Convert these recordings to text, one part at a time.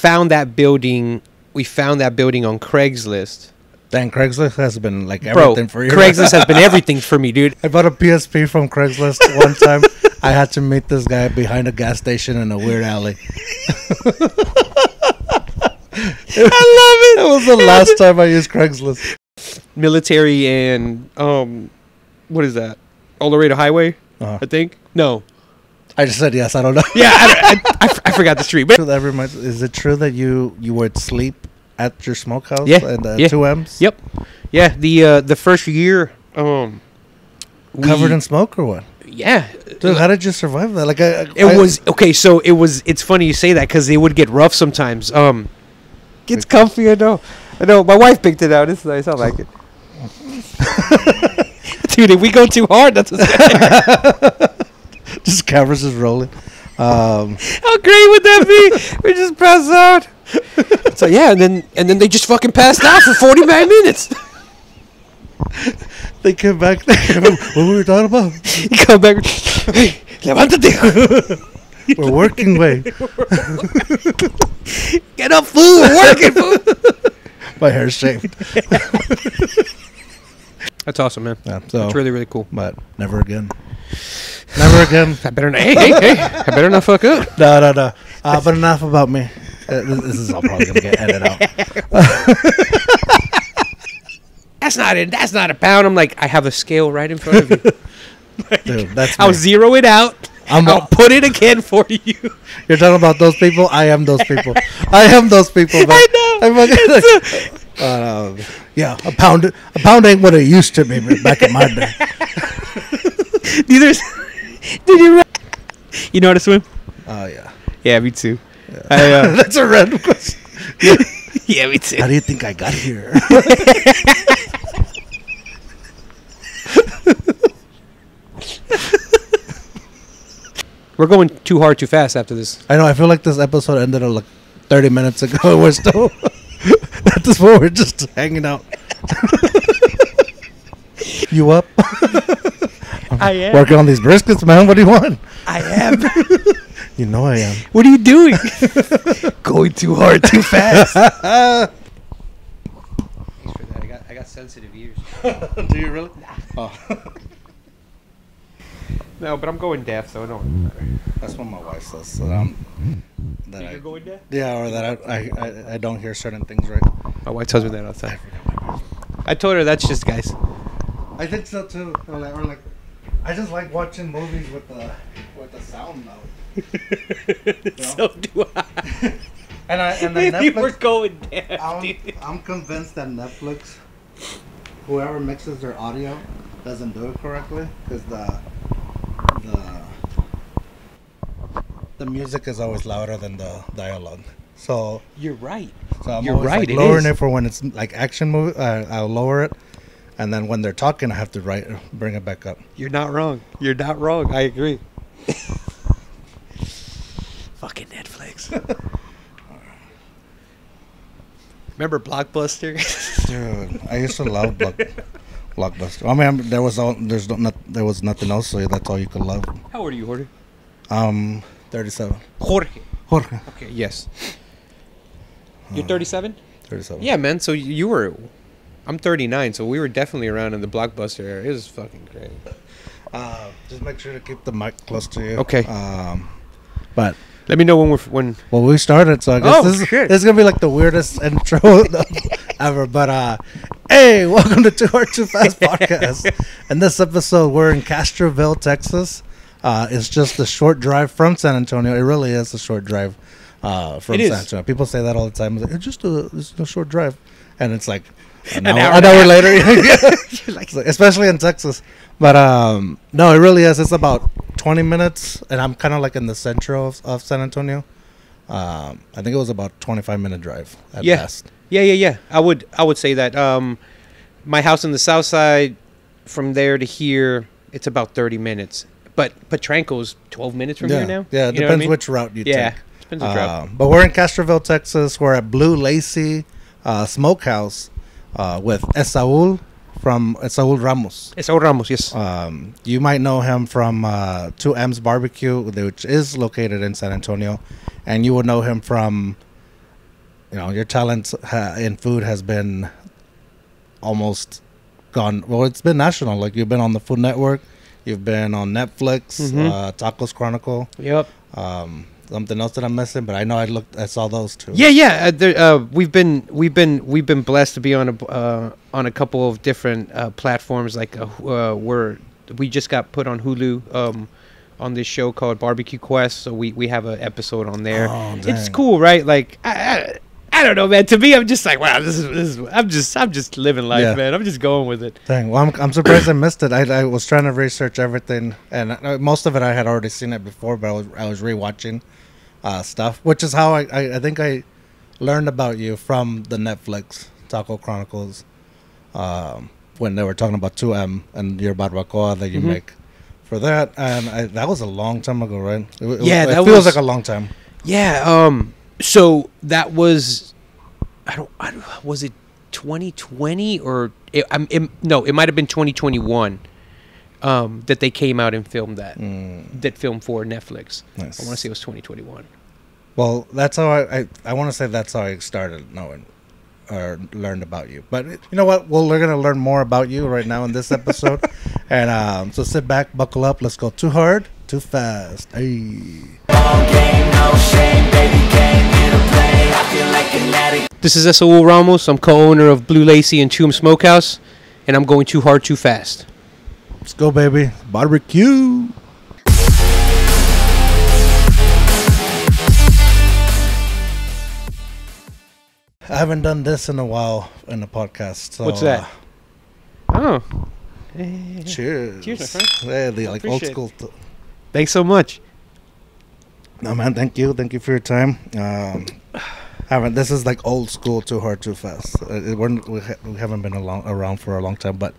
found that building. We found that building on Craigslist. Dan Craigslist has been like Bro, everything for you. Craigslist has been everything for me, dude. I bought a PSP from Craigslist one time. I had to meet this guy behind a gas station in a weird alley. I love it. That was the last time I used Craigslist. Military and um, what is that? Olorado Highway, Uh, I think. No, I just said yes. I don't know. yeah, I, I, I, I forgot the street, but That reminds- Is it true that you you would sleep at your smokehouse? Yeah, And uh, yeah. two M's. Yep. yeah, the uh, the first year, um, Covered we- in smoke or what? yeah, Dude, how did you survive that? Like, I, It I- was okay. So it was. It's funny you say that because it would get rough sometimes. Um, gets comfy. I know. I know. My wife picked it out. It's nice. I like it. Dude, if we go too hard, that's what's just cameras is rolling. Um, how great would that be? we just pass out. so yeah, and then and then they just fucking passed out for forty nine minutes. they came back. They came back, what were we talking about? you come back. Hey, levántate. We're working way. Get up, fool. We're working, fool. My hair's shaved. That's awesome, man. Yeah, so, It's really really cool. but never again. Never again. I better not. Hey, hey, hey. I better not fuck up. No, no, no. Uh, but enough about me. Uh, this, this is all probably gonna get edited out. That's not it. That's not a pound. I'm like, I have a scale right in front of you. Dude, that's I'll me. zero it out. I'm I'll a- put it again for you. You're talking about those people. I am those people. I am those people. I know. I'm fucking like, uh, yeah, a pound. A pound ain't what it used to be back in my day. Neither. Did you? You know how to swim? Oh yeah. Yeah, me too. I, uh, That's a random question. yeah, me too. How do you think I got here? We're going too hard, too fast after this. I know. I feel like this episode ended like 30 minutes ago. We're still at this point. We're just hanging out. you up? I am. Working on these briskets, man. What do you want? I am. You know I am. what are you doing? going too hard, too fast. Thanks for that. I got, I got sensitive ears. do you really? Oh, No, but I'm going deaf, so it don't matter. that's what my wife says. So um, that I, You're going deaf? yeah, or that I, I, I, I don't hear certain things right. My wife tells me that all the time. I told her that's just guys. I think so too. Or like, or like, I just like watching movies with the with the sound loud. so do I. And I and then Maybe we're Netflix. going deaf, I'm. I'm convinced that Netflix, whoever mixes their audio, doesn't do it correctly because the the the music is always louder than the dialogue. So You're right. so I'm You're always right, like lowering is. it for when it's like action movie. Uh, I'll lower it, and then when they're talking, I have to write bring it back up. You're not wrong. You're not wrong. I agree. Fucking Netflix. Remember Blockbuster? Dude, I used to love Block, Blockbuster. I mean, I'm- there was all there's no, not there was nothing else, so that's all you could love. How old are you, Jorge? Um, thirty-seven. Jorge. Jorge. Okay, yes. You're 37? Thirty-seven. Yeah, man. So you were. I'm 39, so we were definitely around in the Blockbuster era. It was fucking great. Uh, just make sure to keep the mic close to you. Okay. Um, but Let me know when we're when. well, we started, so I guess Oh, this, is, shit. this is gonna be like the weirdest intro ever. But uh, hey, welcome to Too Hard Too Fast podcast. In this episode, we're in Castroville, Texas. Uh, it's just a short drive from San Antonio. It really is a short drive uh, from It San. Antonio. People say that all the time. It's, like, it's just a, it's a short drive, and it's like an, An hour, hour an hour later. Like- especially in Texas. But um, no, it really is. It's about 20 minutes, and I'm kind of like in the center of, of San Antonio. Um, I think it was about 25 minute drive at Yeah. best. Yeah, yeah, yeah. I would I would say that. Um, my house on the south side, from there to here, it's about 30 minutes. But Petranco's 12 minutes from yeah, here now. yeah. It You know I depends mean? which route you Yeah, take. depends which route. But we're in Castroville, Texas. We're at Blu Lacy uh, Smokehouse uh, with Esaul from Esaul Ramos. It's Esaul Ramos, yes. Um, you might know him from uh, 2M's Barbecue, which is located in San Antonio, and you will know him from you know your talent ha- in food has been almost gone. Well, it's been national. Like you've been on the Food Network, you've been on Netflix, Mhm. uh, Tacos Chronicle. Yep. Um, something else that I'm missing, but I know I looked, I saw those too. Yeah, yeah. Uh, there, uh, we've been we've been we've been blessed to be on a uh, on a couple of different uh, platforms. Like uh, uh, we're we just got put on Hulu um, on this show called Barbecue Quest. So we we have an episode on there. Oh, it's cool, right? Like I, I, I don't know, man. To me, I'm just like, wow, this is this is. I'm just I'm just living life, Yeah. man. I'm just going with it. Dang. Well, I'm, I'm surprised I missed it. I, I was trying to research everything, and most of it I had already seen it before, but I was I was rewatching uh, stuff, which is how I, I I think I learned about you from the Netflix Taco Chronicles, um, when they were talking about 2M and your barbacoa that you Mhm. make for that, and I, that was a long time ago, right? It, it- Yeah, it that feels was- like a long time. Yeah. Um. So that was, I don't. I don't was it 2020 or it, I'm it, no? It might have been 2021. Um, that they came out and filmed that. Mm, That film for Netflix. nice. I want to say it was 2021. Well, that's how I I, I want to say that's how I started knowing or learned about you. But you know what? Well, we're gonna learn more about you right now in this episode, and um, so sit back, buckle up. Let's go too hard, too fast. Hey. This is Esaul Ramos. I'm co-owner of Blu Lacy and 2M Smokehouse, and I'm going too hard, too fast. Let's go, baby. Barbecue. I haven't done this in a while in the podcast. So, What's that? Oh, uh, cheers. Cheers, my friend. Yeah, the like old school. T- thanks so much. no man, thank you, thank you for your time. Um, haven't this is like old school, too hard, too fast. Uh, it, we're, we, ha- we haven't been along, around for a long time, but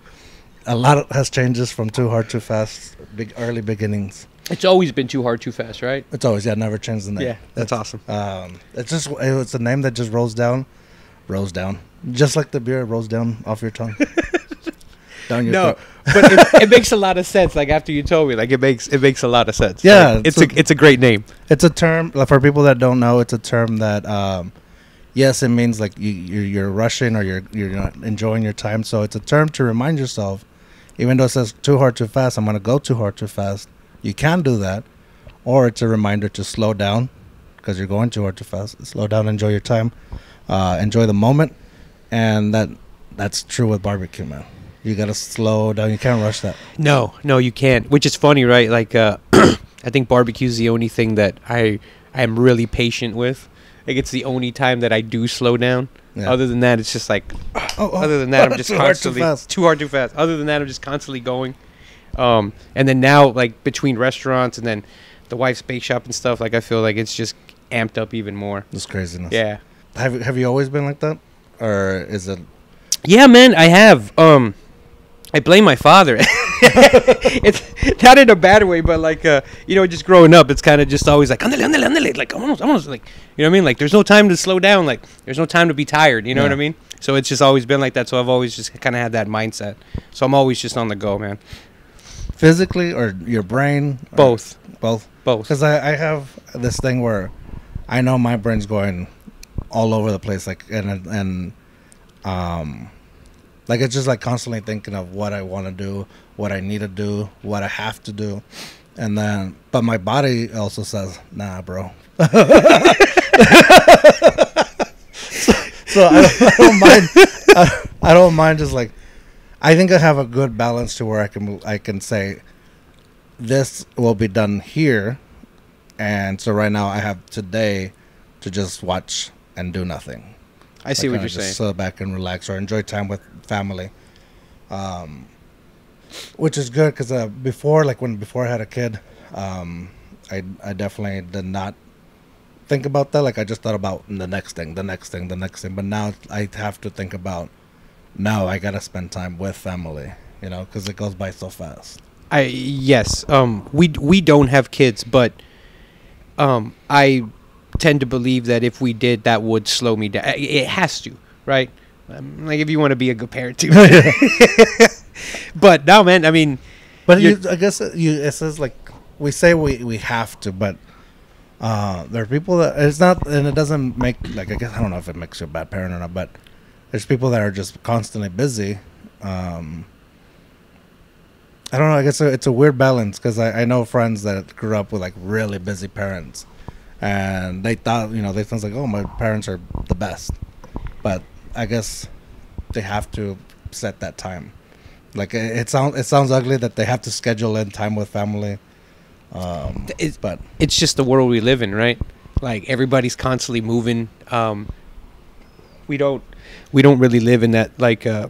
a lot has changes from too hard, too fast. Big early beginnings. It's always been too hard, too fast, right? It's always yeah, never changed the name. Yeah, that's awesome. Um, it's just it's a name that just rolls down, rolls down, just like the beer rolls down off your tongue. down your No, but it, it makes a lot of sense. Like after you told me, like it makes it makes a lot of sense. Yeah, Like, it's so- a it's a great name. It's a term like, for people that don't know. It's a term that, um, yes, it means like you, you're, you're rushing or you're you're not enjoying your time. So it's a term to remind yourself, even though it says too hard, too fast. I'm gonna go too hard, too fast. You can do that, or it's a reminder to slow down because you're going too hard, too fast. Slow down, enjoy your time, uh, enjoy the moment, and that that's true with barbecue, man. You gotta slow down. You can't rush that. No, no, you can't. Which is funny, right? Like, uh, I think barbecue is the only thing that I I am really patient with. Like, it's the only time that I do slow down. Yeah. Other than that, it's just like. Oh, Other than that, I'm just too hard, too constantly fast. too hard, too fast. Other than that, I'm just constantly going. Um, and then now, like between restaurants and then the wife's bake shop and stuff, like I feel like it's just amped up even more. It's craziness. Yeah. Have Have you always been like that, or is it? Yeah, man, I have. Um, I blame my father. it's not in a bad way, but like, uh, you know, just growing up, it's kind of just always like, andale, andale, andale. Like, almost, almost like, you know what I mean? Like, there's no time to slow down. Like, there's no time to be tired. You know what I mean? So it's just always been like that. So I've always just kind of had that mindset. So I'm always just on the go, man. physically or your brain? or Both, Both. both. Because I, I have this thing where I know my brain's going all over the place, like and and um, like it's just like constantly thinking of what I want to do, what I need to do, what I have to do, and then but my body also says, "Nah, bro." so I, don't- I don't mind. I, I don't mind just like I think I have a good balance to where I can I can say this will be done here, and so right now I have today to just watch and do nothing. I see Like, what you're just saying. Sit back and relax or enjoy time with family, um, which is good because uh, before, like when before I had a kid, um, I I definitely did not think about that. Like I just thought about the next thing, the next thing, the next thing. But now I have to think about now I gotta spend time with family, you know, because it goes by so fast. I yes. Um, we we don't have kids, but um, I tend to believe that if we did, that would slow me down. It has to, right? Um, like if you want to be a good parent too. but no, man. I mean, But you, I guess uh, you it says like we say we we have to, but Uh, there are people that it's not, and it doesn't make like I guess I don't know if it makes you a bad parent or not, but there's people that are just constantly busy. Um, I don't know. I guess it's a weird balance because I, I know friends that grew up with like really busy parents, and they thought you know they sounds like oh my parents are the best, but I guess they have to set that time. Like it, it sounds it sounds ugly that they have to schedule in time with family. Um, It's- but it's just the world we live in, right? Like everybody's constantly moving. Um, we don't we don't really live in that like uh,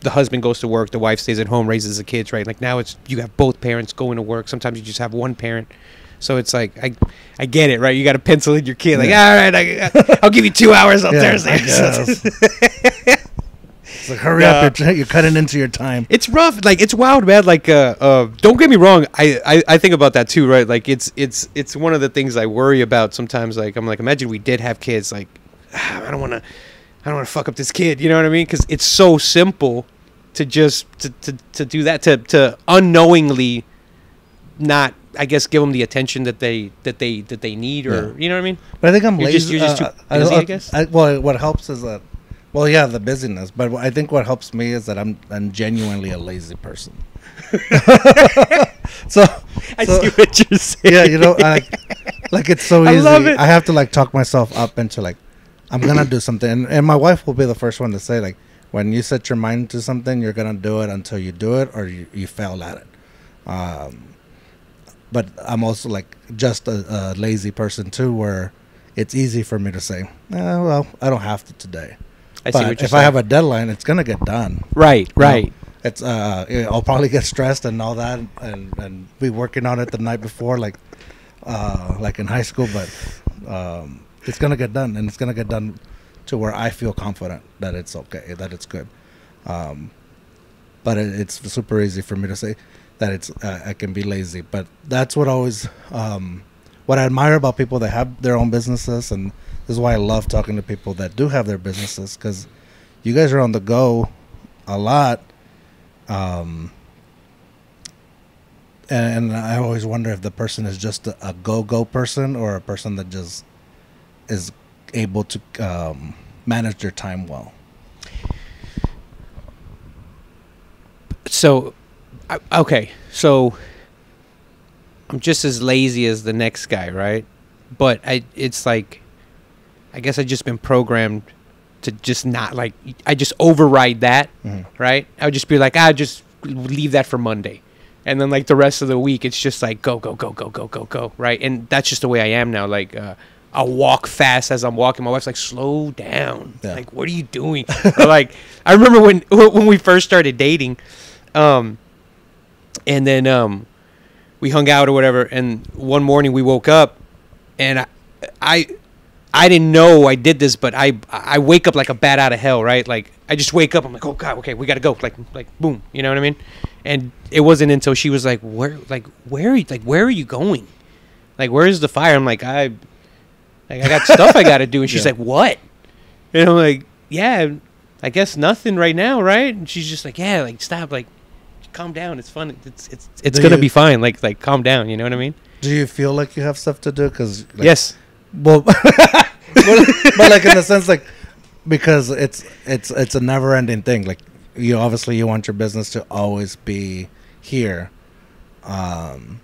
the husband goes to work, the wife stays at home, raises the kids, right? Like now it's you have both parents going to work. Sometimes you just have one parent. So it's like I, I get it, right? You got to pencil in your kid. Like, Yeah. all right, I, I'll give you two hours on Yeah, Thursday. It's like hurry Nah. up! You're, you're cutting into your time. it's rough like it's wild man like uh, uh don't get me wrong I, I i think about that too right like it's it's it's one of the things i worry about sometimes like i'm like imagine we did have kids like ah, i don't want to i don't want to fuck up this kid you know what i mean because it's so simple to just to, to to do that to to unknowingly not i guess give them the attention that they that they that they need or Yeah. you know what i mean But I think I'm You're lazy. just- you're just uh, too busy, I guess? well, what helps is that, well, yeah, the busyness. But I think what helps me is that I'm I'm genuinely a lazy person. so, i so- see what you're saying yeah, you know, I, like it's so I easy. love it. I have to like talk myself up into like I'm gonna do something, and, and my wife will be the first one to say like, when you set your mind to something, you're gonna do it until you do it or you, you fail at it. Um, but I'm also like just a, a lazy person too, where it's easy for me to say, eh, well, I don't have to today. I see but what if saying. I have a deadline, it's gonna get done. right you know? right It's uh, I'll probably get stressed and all that, and and be working on it the night before, like, uh, like in high school. But um, it's gonna get done, and it's gonna get done to where I feel confident that it's okay, that it's good. Um, but it, it's super easy for me to say that it's uh, I can be lazy. But that's what always um, what I admire about people that have their own businesses, and this is why I love talking to people that do have their businesses because you guys are on the go a lot. Um, and I always wonder if the person is just a, a go-go person or a person that just is able to um, manage their time well. so I, okay so i'm just as lazy as the next guy right but i it's like i guess i just been programmed to just not like i just override that Mhm. right i would just be like i just leave that for monday and then like the rest of the week it's just like go go go go go go go right and that's just the way i am now like uh I'll walk fast as I'm walking. My wife's like, "Slow down! Yeah. Like, what are you doing?" Like, I remember when when we first started dating, um, and then um, we hung out or whatever. And one morning we woke up, and I, I, I didn't know I did this, but I, I wake up like a bat out of hell, right? Like I just wake up. I'm like, oh god, okay, we gotta go. Like, like boom, you know what I mean? And it wasn't until she was like, where, like, where are you, like, where are you going? Like, where's the fire? I'm like, I, like, I got stuff I gotta do. And she's Yeah. like, what? And I'm like, yeah, I guess nothing right now, right? And she's just like, yeah, like stop, like calm down. It's fun. It's it's it's Do gonna you- be fine. Like like calm down. You know what I mean? Do you feel like you have stuff to do? Because like, yes. well, but, but like in the sense like because it's it's it's a never ending thing. Like you obviously you want your business to always be here. Um,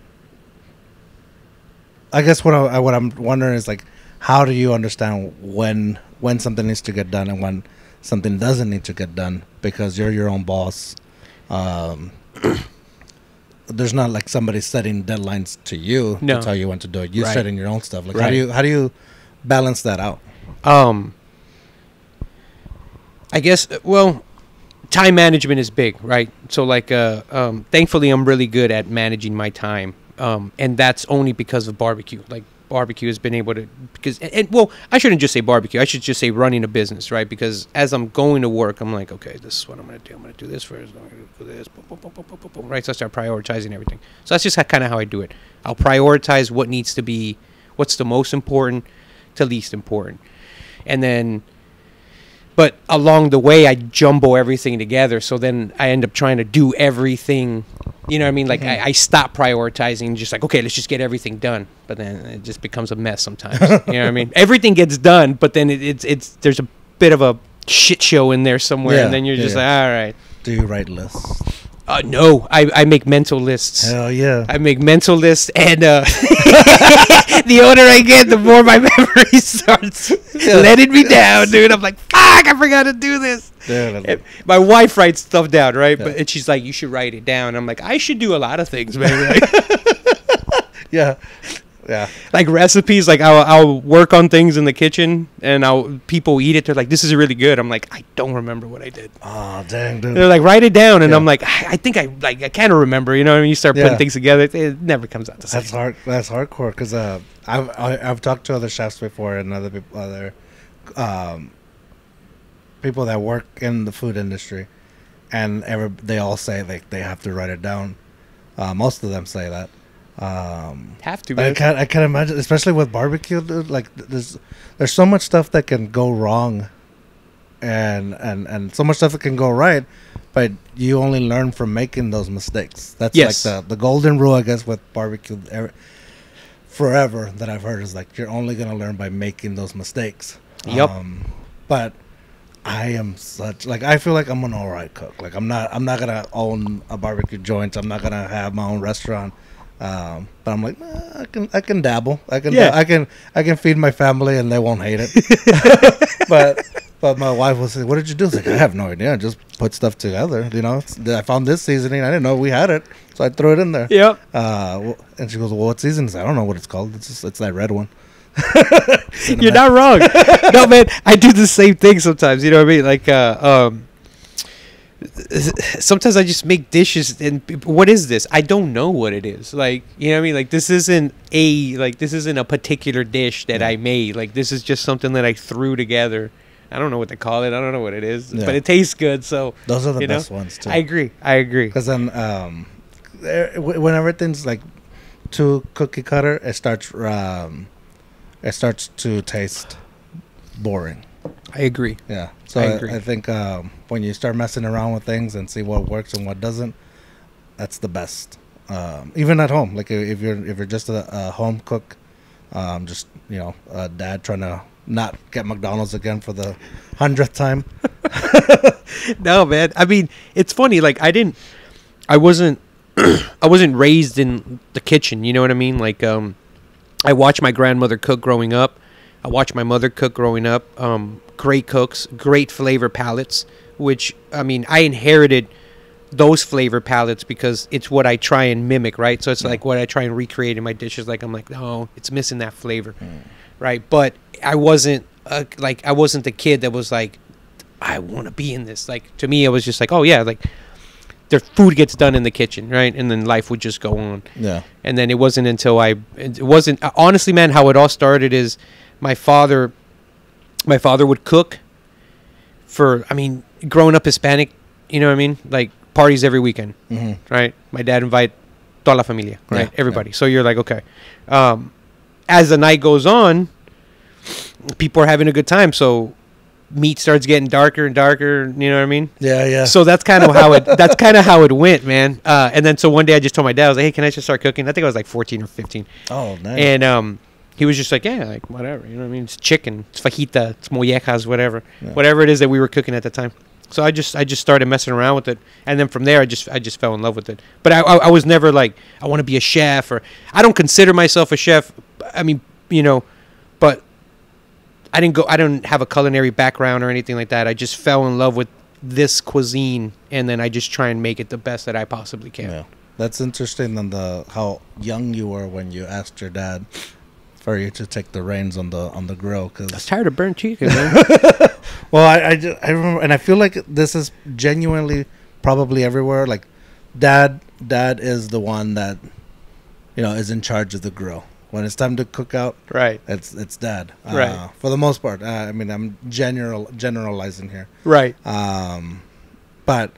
I guess what I, what I'm wondering is like, how do you understand when when something needs to get done and when something doesn't need to get done because you're your own boss. Um, there's not like somebody setting deadlines to you No. to tell you when to do it. You're Right. setting your own stuff. Like how do you how do you balance that out? Um, I guess well, time management is big, right? So like, uh, um, thankfully, I'm really good at managing my time, um, and that's only because of barbecue. Like barbecue has been able to because and, and well, I shouldn't just say barbecue. I should just say running a business, right? Because as I'm going to work, I'm like, okay, this is what I'm gonna do. I'm gonna do this first. I'm gonna do this. Boom, boom, boom, right? So I start prioritizing everything. So that's just kind of how I do it. I'll prioritize what needs to be, what's the most important to least important, and then but along the way i jumbo everything together so then i end up trying to do everything You know what I mean? Like Mm-hmm. I, I stop prioritizing, just like okay, let's just get everything done. But then it just becomes a mess sometimes. you know what I mean? Everything gets done, but then it, it's it's there's a bit of a shit show in there somewhere, Yeah, and then you're just yeah. like, all right. Do you write lists? Uh, no, I, I make mental lists. Hell yeah. I make mental lists, and uh, the older I get, the more my memory starts letting me down, dude. I'm like, fuck, I forgot to do this. And my wife writes stuff down, right? Yeah. But and she's like, you should write it down. I'm like, I should do a lot of things, man. Yeah. Yeah. like recipes, like I'll, I'll work on things in the kitchen, and I'll people eat it. They're like, this is really good. I'm like, I don't remember what I did. Oh, dang, dude. They're like, write it down, and Yeah. I'm like, I I think I like I kind of remember. You know, when you start putting Yeah. things together, it, it never comes out the same. That's hard. That's hardcore because uh, I've I, I've talked to other chefs before and other people, other um, people that work in the food industry, and ever they all say like they have to write it down. Uh, most of them say that. Um, Have to, I can't. I can't imagine, especially with barbecue, dude. Like, there's there's so much stuff that can go wrong, and and and so much stuff that can go right, but you only learn from making those mistakes. That's Yes. like the the golden rule, I guess, with barbecue. ever- Forever that I've heard is like you're only gonna learn by making those mistakes. Yep. Um, but I am such like I feel like I'm an alright cook. Like I'm not I'm not gonna own a barbecue joint. I'm not gonna have my own restaurant. Um, but I'm like "Eh, I can I can dabble. I can Yeah. I can I can feed my family and they won't hate it. but but my wife will say, "What did you do?" I was like, I have no idea. I just put stuff together. You know, I found this seasoning. I didn't know we had it, so I threw it in there. Yep. Uh, and she goes, "Well, what season is? it?" I don't know what it's called. It's just, it's that red one." You're not wrong. no, man, I do the same thing sometimes. You know what I mean? Like, uh, um, sometimes I just make dishes, and what is this? I don't know what it is. Like, you know what I mean? Like, this isn't a like this isn't a particular dish that I made. Like, this is just something that I threw together. I don't know what to call it. I don't know what it is, Yeah. but it tastes good. So Those are the you know? best ones too. I agree. I agree. Because then, um, when everything's like too cookie cutter, it starts um, it starts to taste boring. I agree. Yeah. So I I. I think um, when you start messing around with things and see what works and what doesn't, that's the best. Um, even at home, like if you're if you're just a, a home cook, um, just you know, a dad trying to not get McDonald's again for the hundredth time. no man i mean it's funny like i didn't i wasn't i wasn't raised in the kitchen you know what i mean like um i watched my grandmother cook growing up i watched my mother cook growing up um great cooks great flavor palettes which i mean i inherited those flavor palettes because it's what i try and mimic right so it's like what i try and recreate in my dishes like i'm like no it's missing that flavor right but i wasn't uh, like i wasn't the kid that was like I want to be in this. Like to me, it was just like, oh yeah, like their food gets done in the kitchen, right? And then life would just go on. Yeah. And then it wasn't until I, it wasn't honestly, man. How it all started is my father, my father would cook for. I mean, growing up Hispanic, you know what I mean? Like parties every weekend, hmm right? My dad invite toda la familia, right? yeah. Everybody. So you're like, okay. Um, as the night goes on, people are having a good time. So meat starts getting darker and darker. You know what I mean? Yeah. Yeah. So that's kind of how it. That's kind of how it went, man. Uh, and then so one day I just told my dad, I was like, "Hey, can I just start cooking?" I think I was like 14 or 15, oh, nice. and um, he was just like, "Yeah, like whatever." You know what I mean? It's chicken, it's fajita, it's mollejas, whatever, Yeah. whatever it is that we were cooking at the time. So I just I just started messing around with it, and then from there I just I just fell in love with it. But I I, I was never like I want to be a chef or I don't consider myself a chef. I mean, you know, but I didn't go. I don't have a culinary background or anything like that. I just fell in love with this cuisine, and then I just try and make it the best that I possibly can. Yeah, that's interesting. On the how young you were when you asked your dad for you to take the reins on the on the grill. because I was tired of burnt chicken, man. well, I I, ju- I remember, and I feel like this is genuinely probably everywhere. Like, dad dad is the one that you know is in charge of the grill. When it's time to cook out, right, it's it's dad. Uh, Right. For the most part, uh, I mean, I'm general generalizing here. right. um but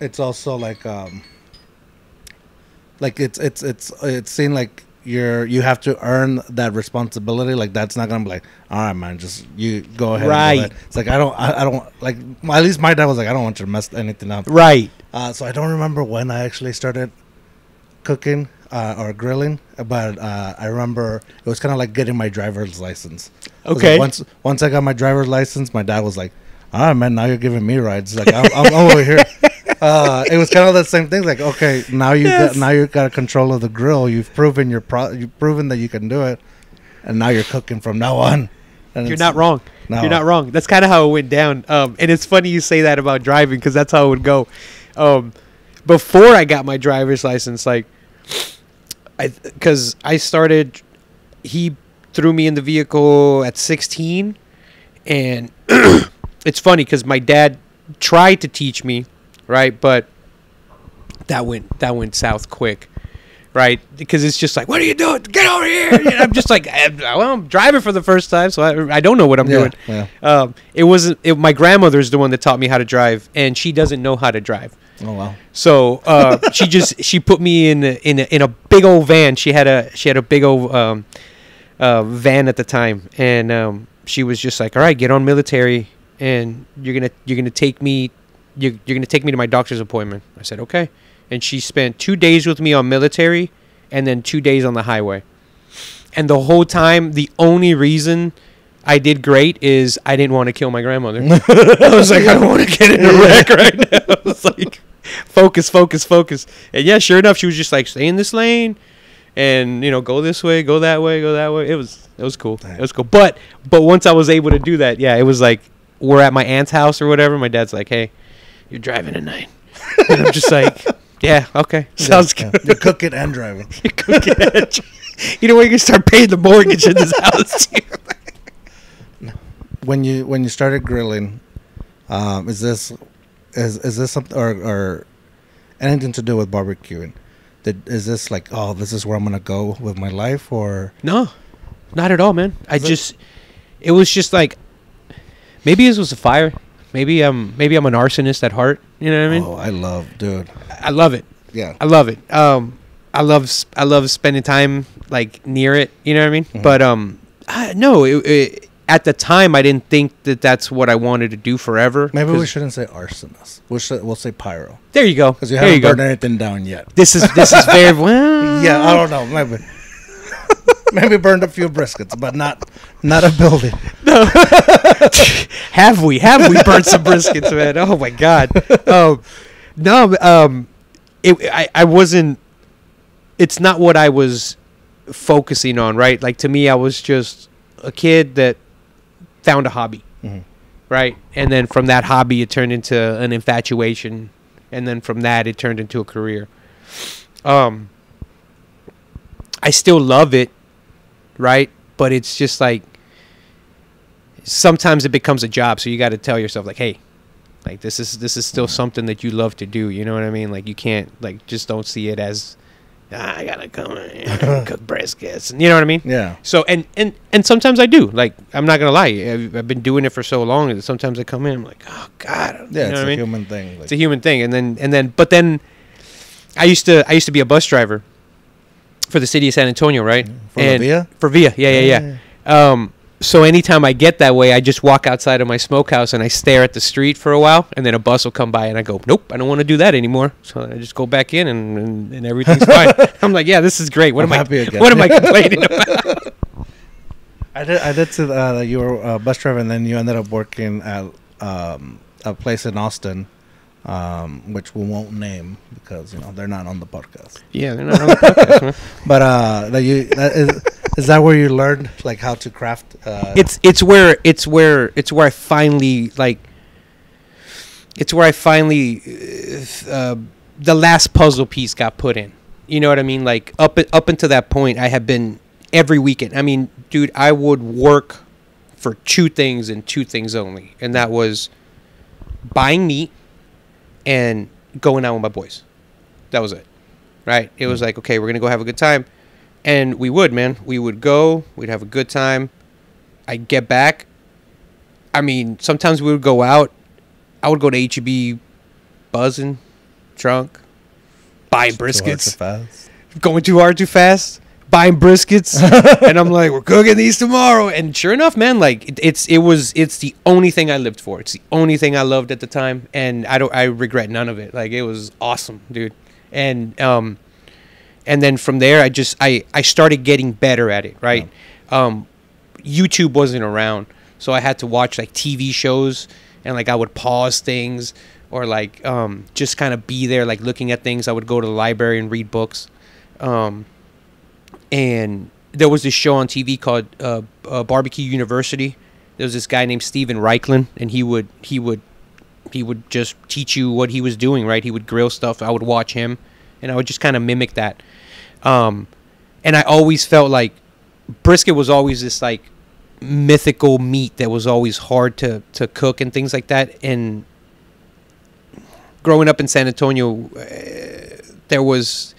it's also like um like it's it's it's it's seen like you're you have to earn that responsibility like that's not gonna be like all right man just you go ahead Right. it's like i don't I, I don't like at least my dad was like i don't want you to mess anything up Right. Uh, so I don't remember when I actually started cooking uh, or grilling, but uh, I remember it was kind of like getting my driver's license. 'Cause, like, Okay. once once I got my driver's license, my dad was like, "All right, man, now you're giving me rides." Like I'm, I'm over here. Uh, it was kind of the same thing. Like, okay, now you Yes. got now you've got control of the grill. You've proven your pro. You've proven that you can do it, and now you're cooking from now on. And You're not wrong. No. You're not wrong. That's kind of how it went down. Um, and it's funny you say that about driving because that's how it would go. Um, before I got my driver's license, like, I because I started, he threw me in the vehicle at 16, and it's funny because my dad tried to teach me, right, but that went that went south quick. Right, because it's just like, what are you doing? Get over here! And I'm just like, "Eh, well, I'm driving for the first time, so I, I don't know what I'm Yeah, doing. yeah. Um, it wasn't. It, my grandmother's the one that taught me how to drive, and she doesn't know how to drive. Oh wow. So uh, she just she put me in a, in a, in a big old van. She had a she had a big old um, uh, van at the time, and um, she was just like, "All right, get on military, and you're gonna you're gonna take me you're, you're gonna take me to my doctor's appointment." I said, "Okay," and she spent two days with me on military, and then two days on the highway. And the whole time, the only reason I did great is I didn't want to kill my grandmother. I was like, I don't want to get in a wreck right now. I was like, focus, focus, focus. And yeah, sure enough, she was just like, stay in this lane, and you know, go this way, go that way, go that way. It was it was cool. It was cool. But but once I was able to do that, yeah, it was like we're at my aunt's house or whatever. My dad's like, hey, you're driving tonight, and I'm just like, yeah, okay, sounds Yeah, good. You're cooking and driving. You're cooking it. You know what? You can start paying the mortgage in this house. too. when you when you started grilling, um, is this is is this something or or anything to do with barbecuing? Did is this like oh this is where I'm gonna go with my life or No, not at all, man. I Is it- just, it was just like, maybe this was a fire. Maybe I'm, maybe I'm an arsonist at heart. You know what I mean? oh I love dude I love it. yeah I love it. Um, I love, I love spending time like near it. You know what I mean? Mhm. But um, I, no, it, it, at the time I didn't think that that's what I wanted to do forever. maybe we shouldn't say arsonist we should we'll say pyro There you go. because you there haven't you go. burned anything down yet This is this is very well. yeah I don't know maybe maybe burned a few briskets but not not a building No. have we? Have we burnt some briskets, man? Oh my god. Um, no, um, it, I I wasn't. It's not what I was focusing on, right? Like to me, I was just a kid that found a hobby, Mhm. right? And then from that hobby, it turned into an infatuation, and then from that, it turned into a career. Um, I still love it, right? But it's just like sometimes it becomes a job so you got to tell yourself like hey like this is this is still something that you love to do you know what i mean? Like you can't like just don't see it as ah, i gotta come in and cook briskets you know what i mean? Yeah. So and and and sometimes i do. Like i'm not gonna lie i've, I've been doing it for so long that sometimes i come in i'm like oh god yeah you it's know a what mean? human thing like, it's a human thing and then and then but then i used to i used to be a bus driver for the city of san antonio right For La Via? for via yeah yeah yeah, Um, so anytime I get that way, I just walk outside of my smokehouse and I stare at the street for a while, and then a bus will come by, and I go, "Nope, I don't want to do that anymore." So I just go back in, and, and, and everything's fine. I'm like, "Yeah, this is great. What I'm am I? again." What am I complaining about?" I did. I did see uh, you were a bus driver, and then you ended up working at um, a place in Austin, um, which we won't name because you know they're not on the podcast. yeah, they're not on the podcast. But uh, that you that is is that where you learned like how to craft? Uh, it's it's where it's where it's where I finally like. It's where I finally, uh, uh, the last puzzle piece got put in. You know what I mean? Like up up until that point, I had been every weekend. I mean, dude, I would work for two things and two things only, and that was buying meat and going out with my boys. That was it. Right? It was hmm. like, okay, we're gonna go have a good time, and we would, man. We would go. We'd have a good time. I'd get back. I mean, sometimes we would go out. I would go to HEB, buzzing, drunk, buying too too briskets fast. going too hard too fast buying briskets, and I'm like, we're cooking these tomorrow. And sure enough, man, like it, it's it was it's the only thing I lived for. It's the only thing I loved at the time, and I don't I regret none of it. Like it was awesome, dude. And um, and then from there, I just I I started getting better at it. Right, um, YouTube wasn't around, so I had to watch like TV shows, and like I would pause things or like um, just kind of be there, like looking at things. I would go to the library and read books. Um, and there was this show on TV called uh, uh, Barbecue University. There was this guy named Steven Raichlen, and he would he would he would just teach you what he was doing. Right, he would grill stuff. I would watch him, and I would just kind of mimic that. Um, and I always felt like brisket was always this like mythical meat that was always hard to to cook and things like that. And growing up in San Antonio, uh, there was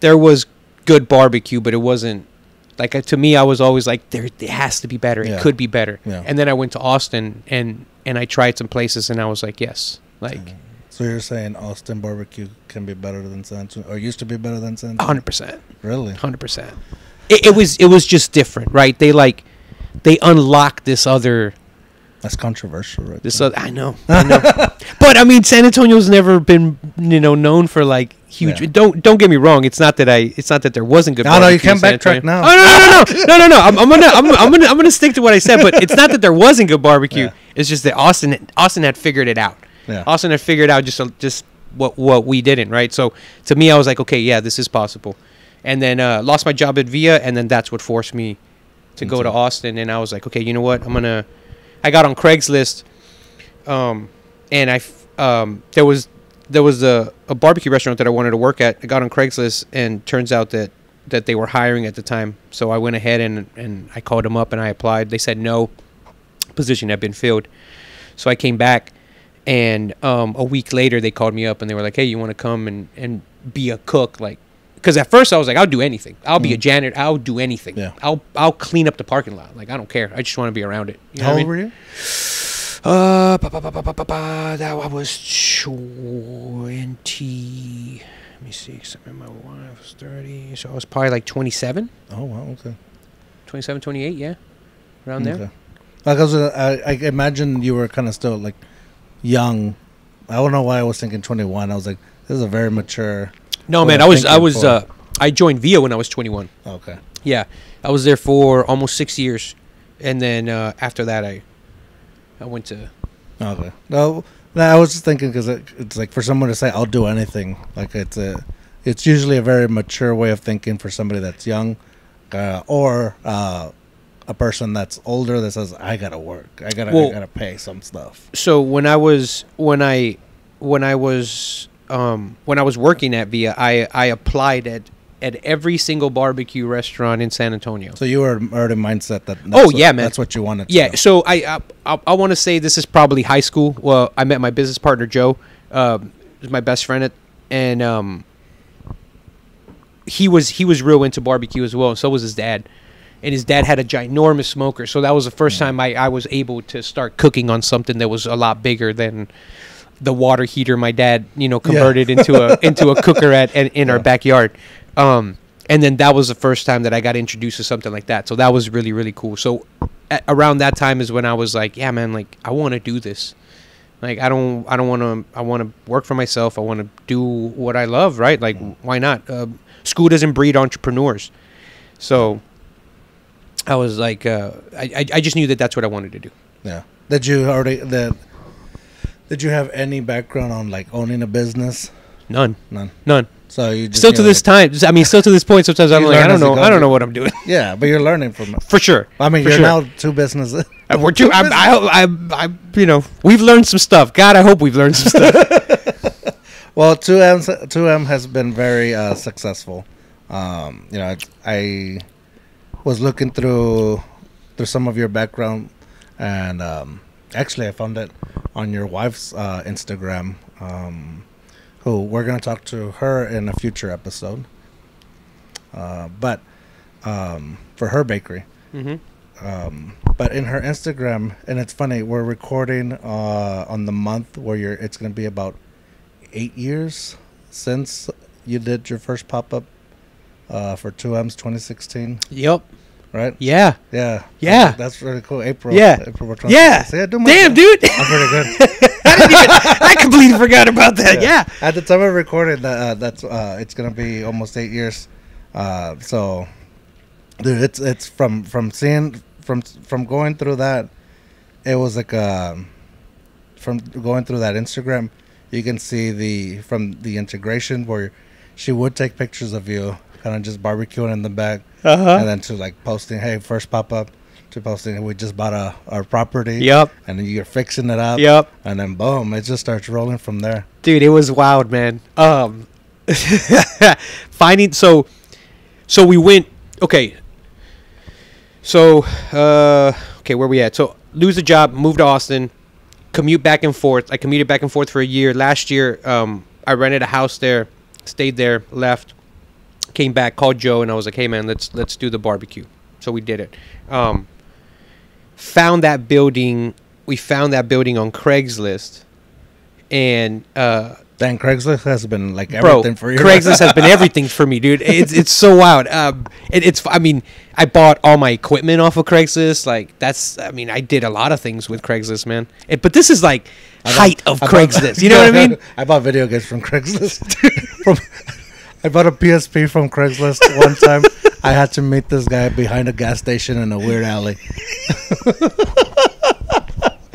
there was good barbecue, but it wasn't like uh, to me. I was always like, there, it has to be better. Yeah. It could be better. Yeah. And then I went to Austin and and I tried some places, and I was like, yes, like So you're saying Austin barbecue can be better than San Antonio, or used to be better than San Antonio? hundred percent, Really? hundred percent. It, it was it was just different, right? They like they unlocked this other That's controversial, right? this there. other. I know, I know. but I mean, San Antonio's never been you know known for like huge. Yeah. Don't don't get me wrong. It's not that I. It's not that there wasn't good. No, no, you can't backtrack now. Oh no no no no no no no. I'm, I'm gonna I'm, I'm gonna I'm gonna stick to what I said. But it's not that there wasn't good barbecue. Yeah. It's just that Austin Austin had figured it out. Yeah. Austin had figured out just just what what we didn't right. So to me, I was like, okay, yeah, this is possible. And then uh, lost my job at Via, and then that's what forced me to go to Austin. And I was like, okay, you know what? I'm gonna. I got on Craigslist, um, and I um, there was there was a, a barbecue restaurant that I wanted to work at. I got on Craigslist, and turns out that that they were hiring at the time. So I went ahead and and I called them up and I applied. They said no, position had been filled. So I came back, and um, a week later they called me up and they were like, "Hey, you want to come and and be a cook?" Like, because at first I was like, "I'll do anything. I'll be a janitor. I'll do anything. Mm. Yeah. I'll I'll clean up the parking lot. Like, I don't care. I just want to be around it." You know How what I old mean? were you? Uh, ba, ba, ba, ba, ba, that I was twenty. Let me see, I remember my wife was thirty, so I was probably like 27, Oh wow, okay. 27, 28, yeah, around there. Okay. Like I was, uh, I, I imagine you were kind of still like young. I don't know why I was thinking 21. I was like, this is a very mature. No, man, I'm was I was for- uh, I joined Via when I was 21. Okay. Yeah, I was there for almost six years, and then uh, after that, I I went to Okay. No, no I was just thinking because it, it's like for someone to say I'll do anything. Like it's a, it's usually a very mature way of thinking for somebody that's young, uh, or uh, a person that's older that says I gotta work. I gotta Well- I gotta pay some stuff. so when I was when I when I was um, when I was working at Via, I I applied at at every single barbecue restaurant in San Antonio. So you were already mindset that. That's Oh, what- yeah, man. That's what you wanted. To Yeah, so I I, I, want to say this is probably high school. Well, I met my business partner Joe, um, was my best friend, at, and um, he was he was real into barbecue as well. And so was his dad, and his dad had a ginormous smoker. So that was the first time I, I was able to start cooking on something that was a lot bigger than the water heater my dad you know converted into a into a cooker at, at in our backyard. Um, and then that was the first time that I got introduced to something like that. So that was really really cool. So a around that time is when I was like, yeah, man, like I want to do this. Like I don't I don't want to I want to work for myself. I want to do what I love, right? Like why not? Uh, school doesn't breed entrepreneurs. So I was like uh, I, I I just knew that that's what I wanted to do. Yeah. Did you already that? Did you have any background on like owning a business? None. None. None. So you just Still to this time, I mean, still to this point, sometimes I'm like, I don't know, I don't know what I'm doing. Yeah, but you're learning from it. For sure. I mean, For you're sure. now two businesses. Uh, We're two. I, I, I, I, you know, we've learned some stuff. God, I hope we've learned some stuff. well, two M two M has been very uh, successful. Um, you know, I was looking through through some of your background, and um, actually, I found it on your wife's uh, Instagram. Um, who we're gonna talk to her in a future episode. Uh, but um, for her bakery. hmm um, but in her Instagram, and it's funny, we're recording uh, on the month where you're. It's going to be about eight years since you did your first pop up uh, for two M's 2016, Yep. Right? Yeah. Yeah. Yeah. That's, really cool. April. Yeah. April we're Yeah. Yeah, do Damn, best. dude. I'm pretty good. I, didn't even, I completely forgot about that. Yeah. At the time of recording, that uh, that's uh, it's gonna be almost eight years. Uh, so, dude, it's it's from from seeing from from going through that, it was like um, from going through that Instagram, you can see the from the integration where she would take pictures of you, kind of just barbecuing in the back, Uh and then to like posting, hey, first pop up, to posting, we just bought a our property, Yep. and then you're fixing it up, Yep. and then boom, it just starts rolling from there. Dude, it was wild, man. Um, finding so, so we went. Okay. So, uh, okay, where we at? So, lose a job, move to Austin, commute back and forth. I commuted back and forth for a year. Last year, um, I rented a house there, stayed there, left, came back, called Joe, and I was like, "Hey, man, let's let's do the barbecue." So we did it. Um, found that building. We found that building on Craigslist, and uh, Then Craigslist has been like bro, everything for you. Craigslist has been everything for me, dude. It's it's so wild. Um, it, it's I mean, I bought all my equipment off of Craigslist. Like that's I mean, I did a lot of things with Craigslist, man. It, but this is like I bought- height of I bought- Craigslist. You know what I mean? I bought video games from Craigslist. from, I bought a PSP from Craigslist one time. I had to meet this guy behind a gas station in a weird alley.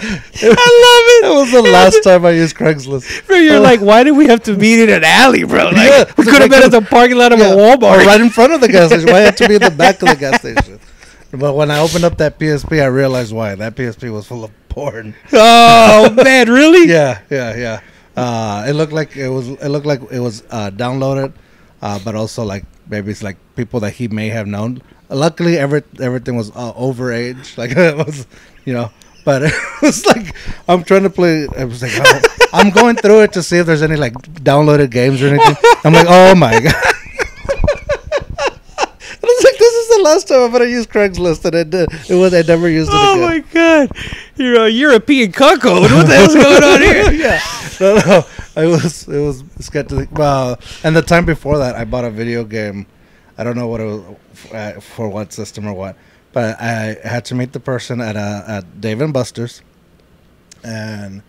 I love It love was the last time I used Craigslist. Bro, you're like, why did we have to meet in an alley, bro? Like, Yeah, we could have been at the parking lot of Yeah, a Walmart. or right in front of the gas station. Why had to be in the back of the gas station? But when I opened up that PSP, I realized why. That PSP was full of porn. Oh man, really? yeah, yeah, yeah. Uh, it looked like it was. It looked like it was uh, downloaded, uh, but also like maybe it's like people that he may have known. Luckily, every everything was uh, overage. Like it was, you know. But it was like I'm trying to play. I was like, oh, I'm going through it to see if there's any like downloaded games or anything. I'm like, oh my god. I was like, this is the last time I'm gonna use Craigslist, and I did. It was I never used it Oh again. my god, you're a European cuckold. What the hell's going on here? yeah. No, no. I was it was sketchy. Well, and the time before that, I bought a video game. I don't know what it was uh, for what system or what, but I had to meet the person at uh, at Dave and Buster's, and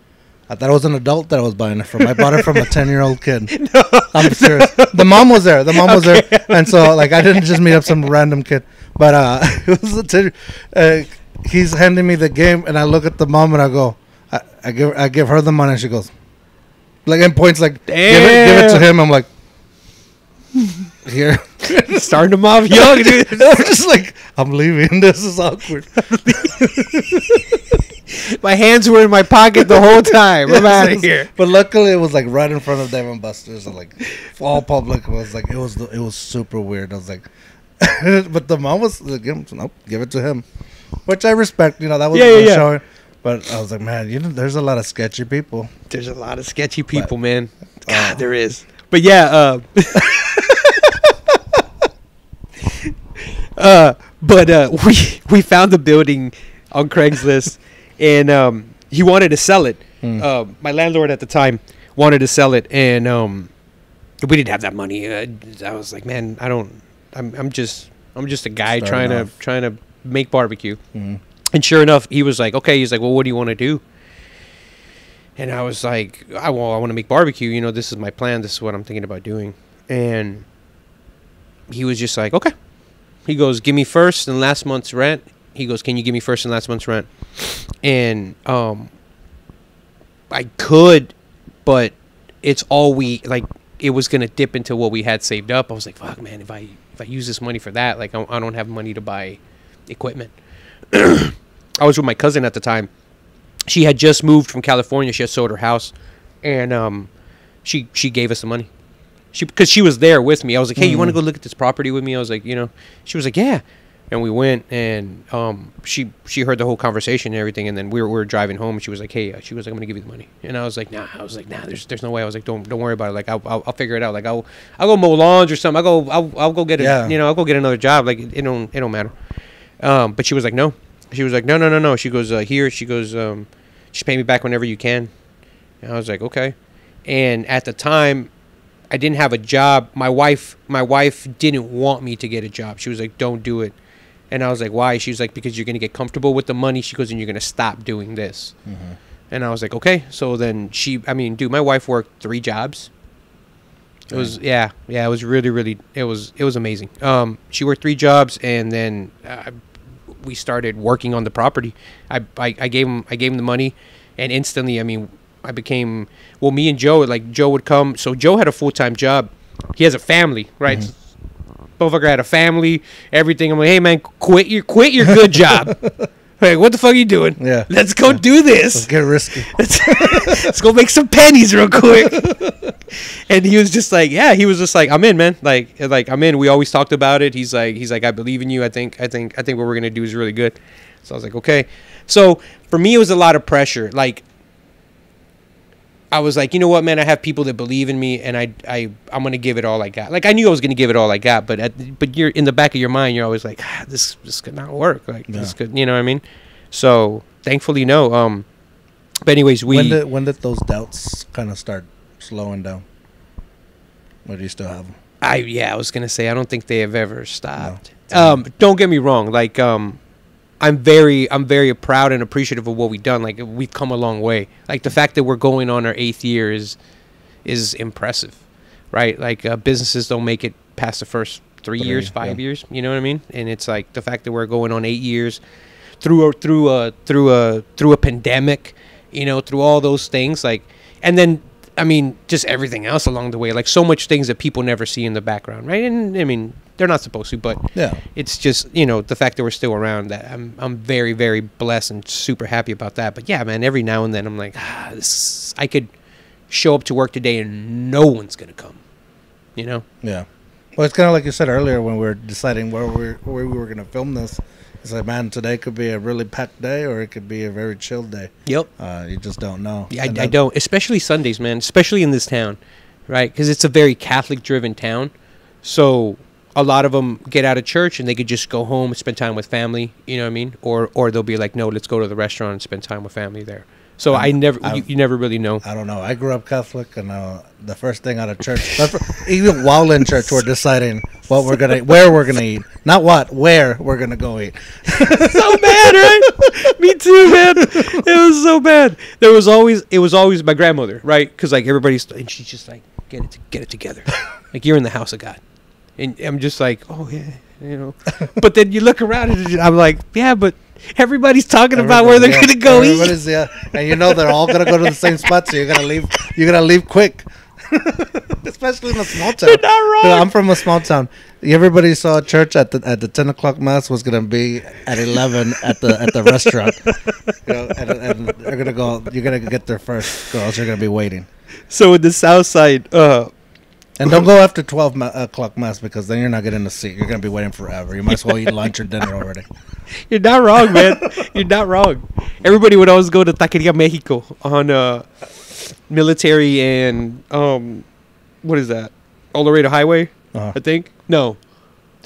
I thought it was an adult that I was buying it from. I bought it from a ten year old kid. No, I'm serious. The mom was there. The mom was there, and so like I didn't just meet up some random kid, but uh, it was a ten. Uh, he's handing me the game, and I look at the mom and I go, I, I give I give her the money, and she goes, like and points like give it give it to him. I'm like, here. Starting them off young, dude. I'm just like I'm leaving. This is awkward. My hands were in my pocket the whole time. I'm out of here. But luckily, it was like right in front of Dave and Buster's, and like all public. It was like it was it was super weird. I was like, but the mom was like, give nope, give it to him, which I respect. You know that was yeah, yeah, yeah. showing. But I was like, man, you know, there's a lot of sketchy people. There's a lot of sketchy people, man. uh, God, there is. But yeah, uh, uh, but uh, we we found the building on Craigslist, and um, he wanted to sell it. Hmm. Uh, my landlord at the time wanted to sell it, and um, we didn't have that money. Uh, I was like, man, I don't. I'm I'm just I'm just a guy Starting trying to trying to make barbecue. Mhm. And sure enough, he was like, okay. He's like, well, what do you want to do? And I was like, I well, I want to make barbecue. You know, this is my plan. This is what I'm thinking about doing. And he was just like, okay. He goes, give me first and last month's rent. He goes, can you give me first and last month's rent? And um, I could, but it's all we like. It was gonna dip into what we had saved up. I was like, fuck, man. If I if I use this money for that, like, I, I don't have money to buy equipment. I was with my cousin at the time. She had just moved from California. She had sold her house, and um, she she gave us the money. She because she was there with me. I was like, hey, you want to go look at this property with me? I was like, you know, she was like, yeah, and we went, and um, she she heard the whole conversation and everything, and then we were, we were driving home. And she was like, hey, uh, she was like, I'm gonna give you the money, and I was like, nah, I was like, nah, there's there's no way. I was like, don't don't worry about it. Like I'll I'll, I'll figure it out. Like I'll I'll go mow lawns or something. I'll go I'll I'll go get a Yeah. you know I'll go get another job. Like it, it don't it don't matter. Um, but she was like, no. She was like, no, no, no, no. She goes, uh, here. She goes, um, just pay me back whenever you can. And I was like, okay. And at the time, I didn't have a job. My wife, my wife didn't want me to get a job. She was like, "Don't do it," and I was like, "Why?" She was like, "Because you're gonna get comfortable with the money." She goes, "And you're gonna stop doing this." And I was like, "Okay." So then she, I mean, dude, my wife worked three jobs. It was yeah, yeah. It was really, really. It was it was amazing. Um, she worked three jobs, and then uh, we started working on the property. I, I I gave him I gave him the money, and instantly, I mean, I became well. Me and Joe, like Joe would come. So Joe had a full time job. He has a family, right? Mm-hmm. Motherfucker had a family, everything. I'm like, hey man, quit your quit your good job. like, what the fuck are you doing? Yeah. let's go do Let's this. get risky. Let's, Let's go make some pennies real quick. and he was just like, yeah, he was just like, I'm in, man. Like, like I'm in. We always talked about it. He's like, he's like, I believe in you. I think, I think, I think what we're gonna do is really good. So I was like, okay. So for me, it was a lot of pressure. Like, I was like, you know what, man? I have people that believe in me, and I, I, I'm gonna give it all I got. Like I knew I was gonna give it all I got, but at, but you're in the back of your mind, you're always like, ah, this, this could not work. Like this could, you know what I mean? So thankfully, no. Um, but anyways, we when did when did those doubts kind of start slowing down? Or do you still have them? I yeah, I was gonna say I don't think they have ever stopped. Um, don't get me wrong. Like um, I'm very I'm very proud and appreciative of what we've done. Like we've come a long way. Like the fact that we're going on our eighth year is is impressive, right? Like uh, businesses don't make it past the first three, Three, years, five yeah. years. You know what I mean? And it's like the fact that we're going on eight years through a through a through a through a pandemic, you know, through all those things, like, and then I mean, just everything else along the way, like so much things that people never see in the background, right? And I mean, they're not supposed to, but Yeah. it's just you know the fact that we're still around. That I'm I'm very very blessed and super happy about that. But yeah, man, every now and then I'm like, ah, this I could show up to work today and no one's gonna come, you know? Yeah. Well, it's kind of like you said earlier when we were deciding where we where we were going to film this. It's like, man, today could be a really packed day, or it could be a very chill day. Yep. Uh, you just don't know. Yeah, I, I don't, especially Sundays, man. Especially in this town, right? Because it's a very Catholic-driven town, so a lot of them get out of church and they could just go home and spend time with family. You know what I mean? Or or they'll be like, no, let's go to the restaurant and spend time with family there. So I I'm- never, you, you never really know. I don't know. I grew up Catholic, and uh, the first thing out of church, even while in church, we're deciding what we're gonna, where we're gonna eat, not what, where we're gonna go eat. so bad, right? Me too, man. It was so bad. There was always it was always my grandmother, right? Because like everybody's and she's just like get it get it together, like you're in the house of God, and I'm just like oh yeah, you know. But then you look around and I'm like yeah, but everybody's talking about where they're Everybody- gonna go yeah, eat. everybody's- Yeah, and you know they're all gonna go to the same spot, so you're gonna leave. You're gonna leave quick, especially in a small town. You're not wrong. Dude, I'm from a small town. Everybody saw church at the at the ten o'clock mass was gonna be at eleven at the at the restaurant. You know, and, and they're gonna go. You're gonna get there first, else you're gonna be waiting. So in the South Side, uh, And don't go after twelve ma- o'clock mass because then you're not getting a seat. You're gonna be waiting forever. You might as well eat lunch or dinner already. You're not wrong, man. You're not wrong. Everybody would always go to Taqueria Mexico on uh, military and um, what is that? El Laredo Highway, Uh-huh. I think. No,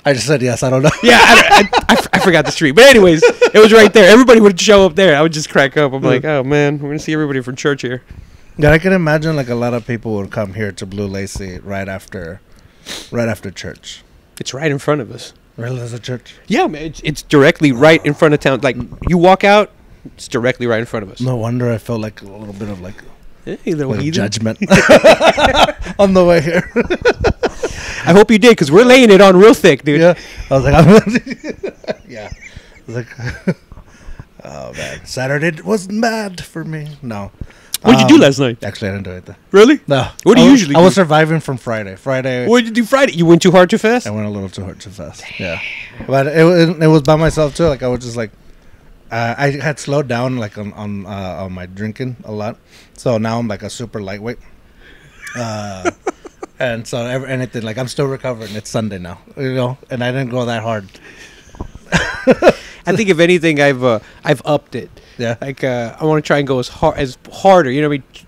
I just said yes. I don't know. yeah, I forgot the street. But anyways, it was right there. Everybody would show up there. I would just crack up. I'm like, oh man, we're gonna see everybody from church here. Yeah, I can imagine like a lot of people would come here to Blu Lacy right after, right after church. It's right in front of us. Really, there's a church? Yeah, man. It's, it's directly right in front of town. Like mm. you walk out, it's directly right in front of us. No wonder I felt like a little bit of like, little like judgment on the way here. I hope you did, because we're laying it on real thick, dude. yeah, I was like, I'm yeah, I was like, oh man, Saturday was mad for me. No, What'd you do Um, last night? Actually, I didn't do it. Though. Really? No, What do you I was- usually I was do? surviving from Friday. Friday, What did you do Friday? You went too hard too fast? I went a little too hard too fast. Yeah, but it, it it was by myself too. Like I was just like, uh, I had slowed down like on on uh, on my drinking a lot, so now I'm like a super lightweight. Uh, and so ever, anything like I'm still recovering. It's Sunday now, you know, and I didn't go that hard. I think if anything, I've uh, I've upped it. Yeah, Like uh, I want to try and go as hard as harder. You know what I mean?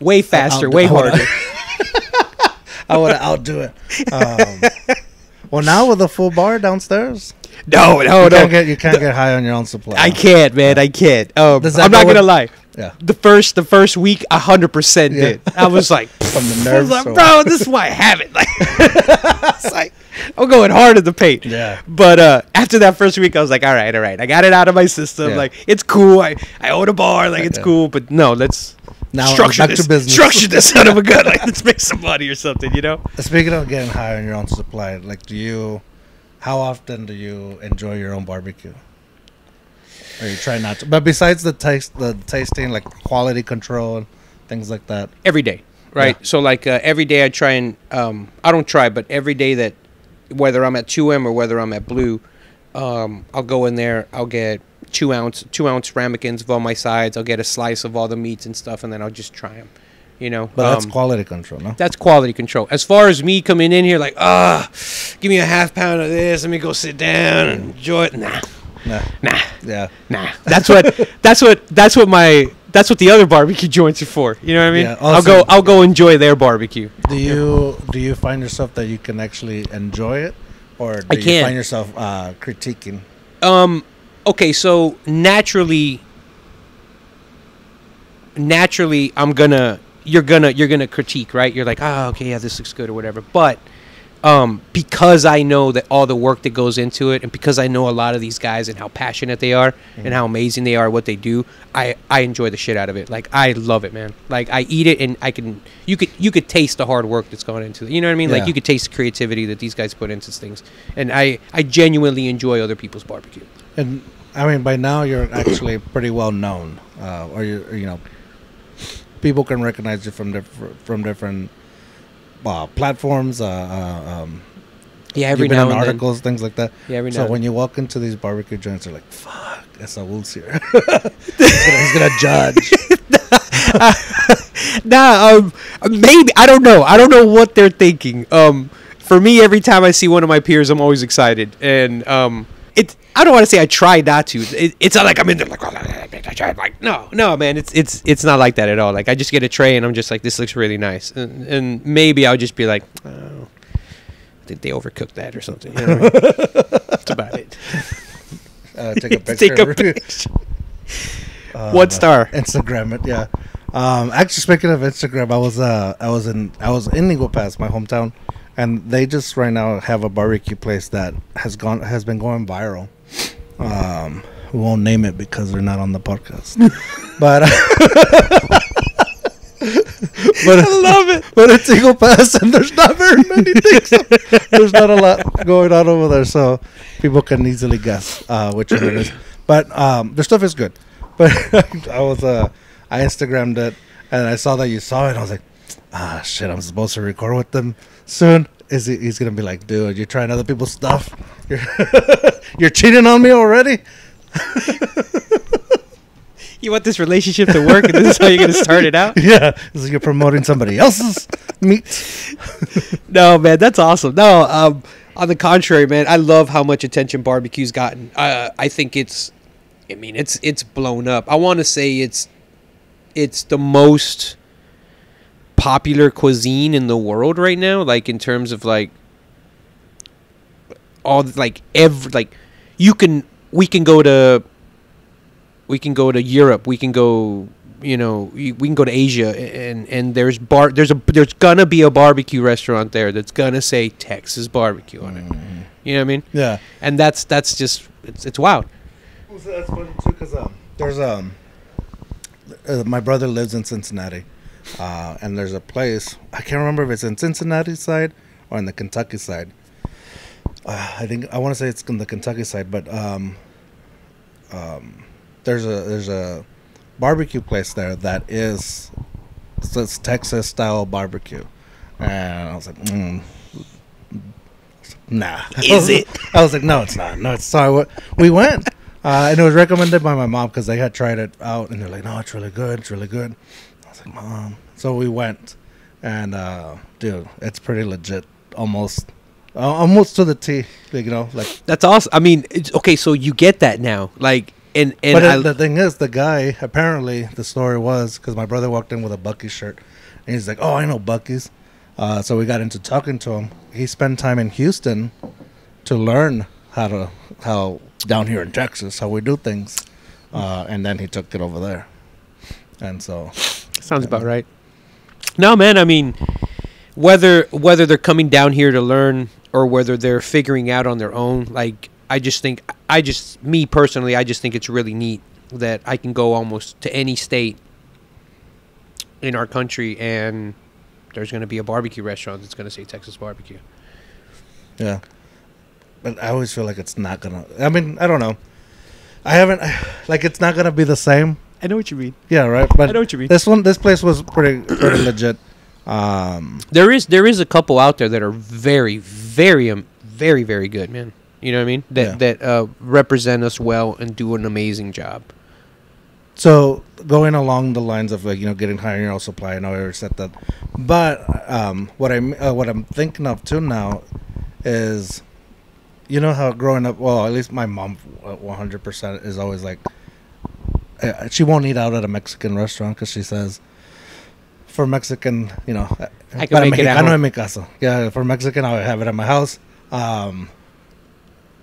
Way faster, way I wanna- harder. I want to outdo it. Um, well, now with a full bar downstairs, no, no, you no. can't get you can't get high on your own supply. I can't, man. I can't. Um, I'm not go gonna with- lie. Yeah. The first the first week, a hundred percent did. I was like, from the nerves. like, bro, this is why I have it. Like, it's like I'm going hard in the paint. Yeah. But uh, after that first week, I was like, all right, all right, I got it out of my system. Yeah. Like, it's cool. I, I own a bar. Like, it's Yeah. cool. But no, let's Now, structure this. business. Structure this son of a gun. Like, let's make some money or something. You know? Speaking of getting high on your own supply, like, do you? How often do you enjoy your own barbecue? Or you try not to? But besides the taste, the tasting, like quality control and things like that. every day, right? Yeah. So like uh, every day I try and um, I don't try, but every day that whether I'm at 2M or whether I'm at Blu, um, I'll go in there. I'll get two ounce two ounce ramekins of all my sides. I'll get a slice of all the meats and stuff, and then I'll just try them. You know, But that's Um, quality control, no? that's quality control. As far as me coming in here, like, ah, give me a half pound of this. Let me go sit down and enjoy it. Nah, Nah. nah, Yeah. nah. That's what. that's what. That's what my. That's what the other barbecue joints are for. You know what I mean? Yeah, I'll go. I'll go enjoy their barbecue. Do you do you find yourself that you can actually enjoy it, or do I you can. find yourself uh, critiquing? Um. Okay. So naturally, naturally, I'm gonna. You're gonna. You're gonna critique, right? You're like, oh, okay, yeah, this looks good or whatever. But, um, because I know that all the work that goes into it, and because I know a lot of these guys and how passionate they are and how amazing they are what they do, I I enjoy the shit out of it. Like I love it, man. Like I eat it and I can. You could you could taste the hard work that's gone into it. You know what I mean? Yeah. Like you could taste the creativity that these guys put into things, and I I genuinely enjoy other people's barbecue. And I mean, by now you're actually pretty well known, uh, or you you know, people can recognize you from different from different uh, platforms. Uh, uh, um, Yeah, every now and then. articles, things like that. Yeah, every so now. when you walk into these barbecue joints, they're like, "Fuck, Saul's here. he's, gonna, he's gonna judge." nah, um, maybe I don't know. I don't know what they're thinking. Um, for me, every time I see one of my peers, I'm always excited, and um, it. I don't want to say I try not to. It, it's not like I'm in there like, like no, no, man. It's it's it's not like that at all. Like I just get a tray and I'm just like, this looks really nice, and, and maybe I'll just be like, oh, I think they overcooked that or something. You know what I mean? That's about it. Uh, take a picture. Take a picture. Uh, One star. Instagram it, yeah. Um, actually, speaking of Instagram, I was uh, I was in I was in Eagle Pass, my hometown, and they just right now have a barbecue place that has gone has been going viral. Um, we won't name it because they're not on the podcast, but but I love it. But it's Eagle Pass, and there's not very many things. there's not a lot going on over there, so people can easily guess uh, which one it is. But um, their stuff is good. But I was uh, I Instagrammed it, and I saw that you saw it. And I was like, ah, shit! I'm supposed to record with them soon. Is he, he's gonna be like, dude, you're trying other people's stuff. You're you're cheating on me already. You want this relationship to work, and this is how you're gonna start it out? Yeah, this is you're promoting somebody else's meat. No, man, that's awesome. No, um, on the contrary, man, I love how much attention barbecue's gotten. Uh, I think it's, I mean, it's it's blown up. I want to say it's, it's the most popular cuisine in the world right now. Like in terms of like, all like every like, you can we can go to. We can go to Europe. We can go you know we we can go to Asia and and there's bar there's a there's gonna be a barbecue restaurant there that's gonna say Texas barbecue on it. You know what I mean? Yeah, And that's that's just it's it's wild. Well, so that's funny too, cause um, there's um, uh, my brother lives in Cincinnati, uh, and there's a place I can't remember if it's in Cincinnati side or in the Kentucky side. Uh, I think I want to say it's in the Kentucky side, but um, um, there's a there's a barbecue place there that is so it's Texas style barbecue, and I was like, mm, nah. Is it? I was like, no, it's not. No, it's sorry. We went, uh, and it was recommended by my mom because they had tried it out, and they're like, no, it's really good. It's really good. Was like, mom. So we went, and uh, dude, it's pretty legit. Almost, uh, almost to the T. Like, you know, like. That's awesome. I mean, it's, okay, so you get that now, like, and and but I, the thing is, the guy apparently the story was because my brother walked in with a Buc-ee shirt, and he's like, "Oh, I know Buc-ee's." Uh, so we got into talking to him. He spent time in Houston to learn how to how down here in Texas how we do things, uh, and then he took it over there. And so, sounds about right. No, man. I mean, whether whether they're coming down here to learn or whether they're figuring out on their own, like I just think I just me personally, I just think it's really neat that I can go almost to any state in our country and there's going to be a barbecue restaurant that's going to say Texas barbecue. Yeah. But I always feel like it's not gonna. I mean, I don't know. I haven't like it's not gonna be the same. I know what you mean. Yeah, right. But I know what you mean. this one, this place was pretty pretty legit. Um, There is there is a couple out there that are very very um, very very good, man. You know what I mean? That Yeah. that uh, represent us well and do an amazing job. so going along the lines of like you know getting higher in your own supply, I know I already said that. But um, what I'm uh, what I'm thinking of too now is, you know how growing up, well, at least my mom, uh, one hundred percent is always like, uh, she won't eat out at a Mexican restaurant because she says. For Mexican, you know, I can make it at Mexicano home. en mi casa. Yeah, for Mexican, I'll have it at my house. Um,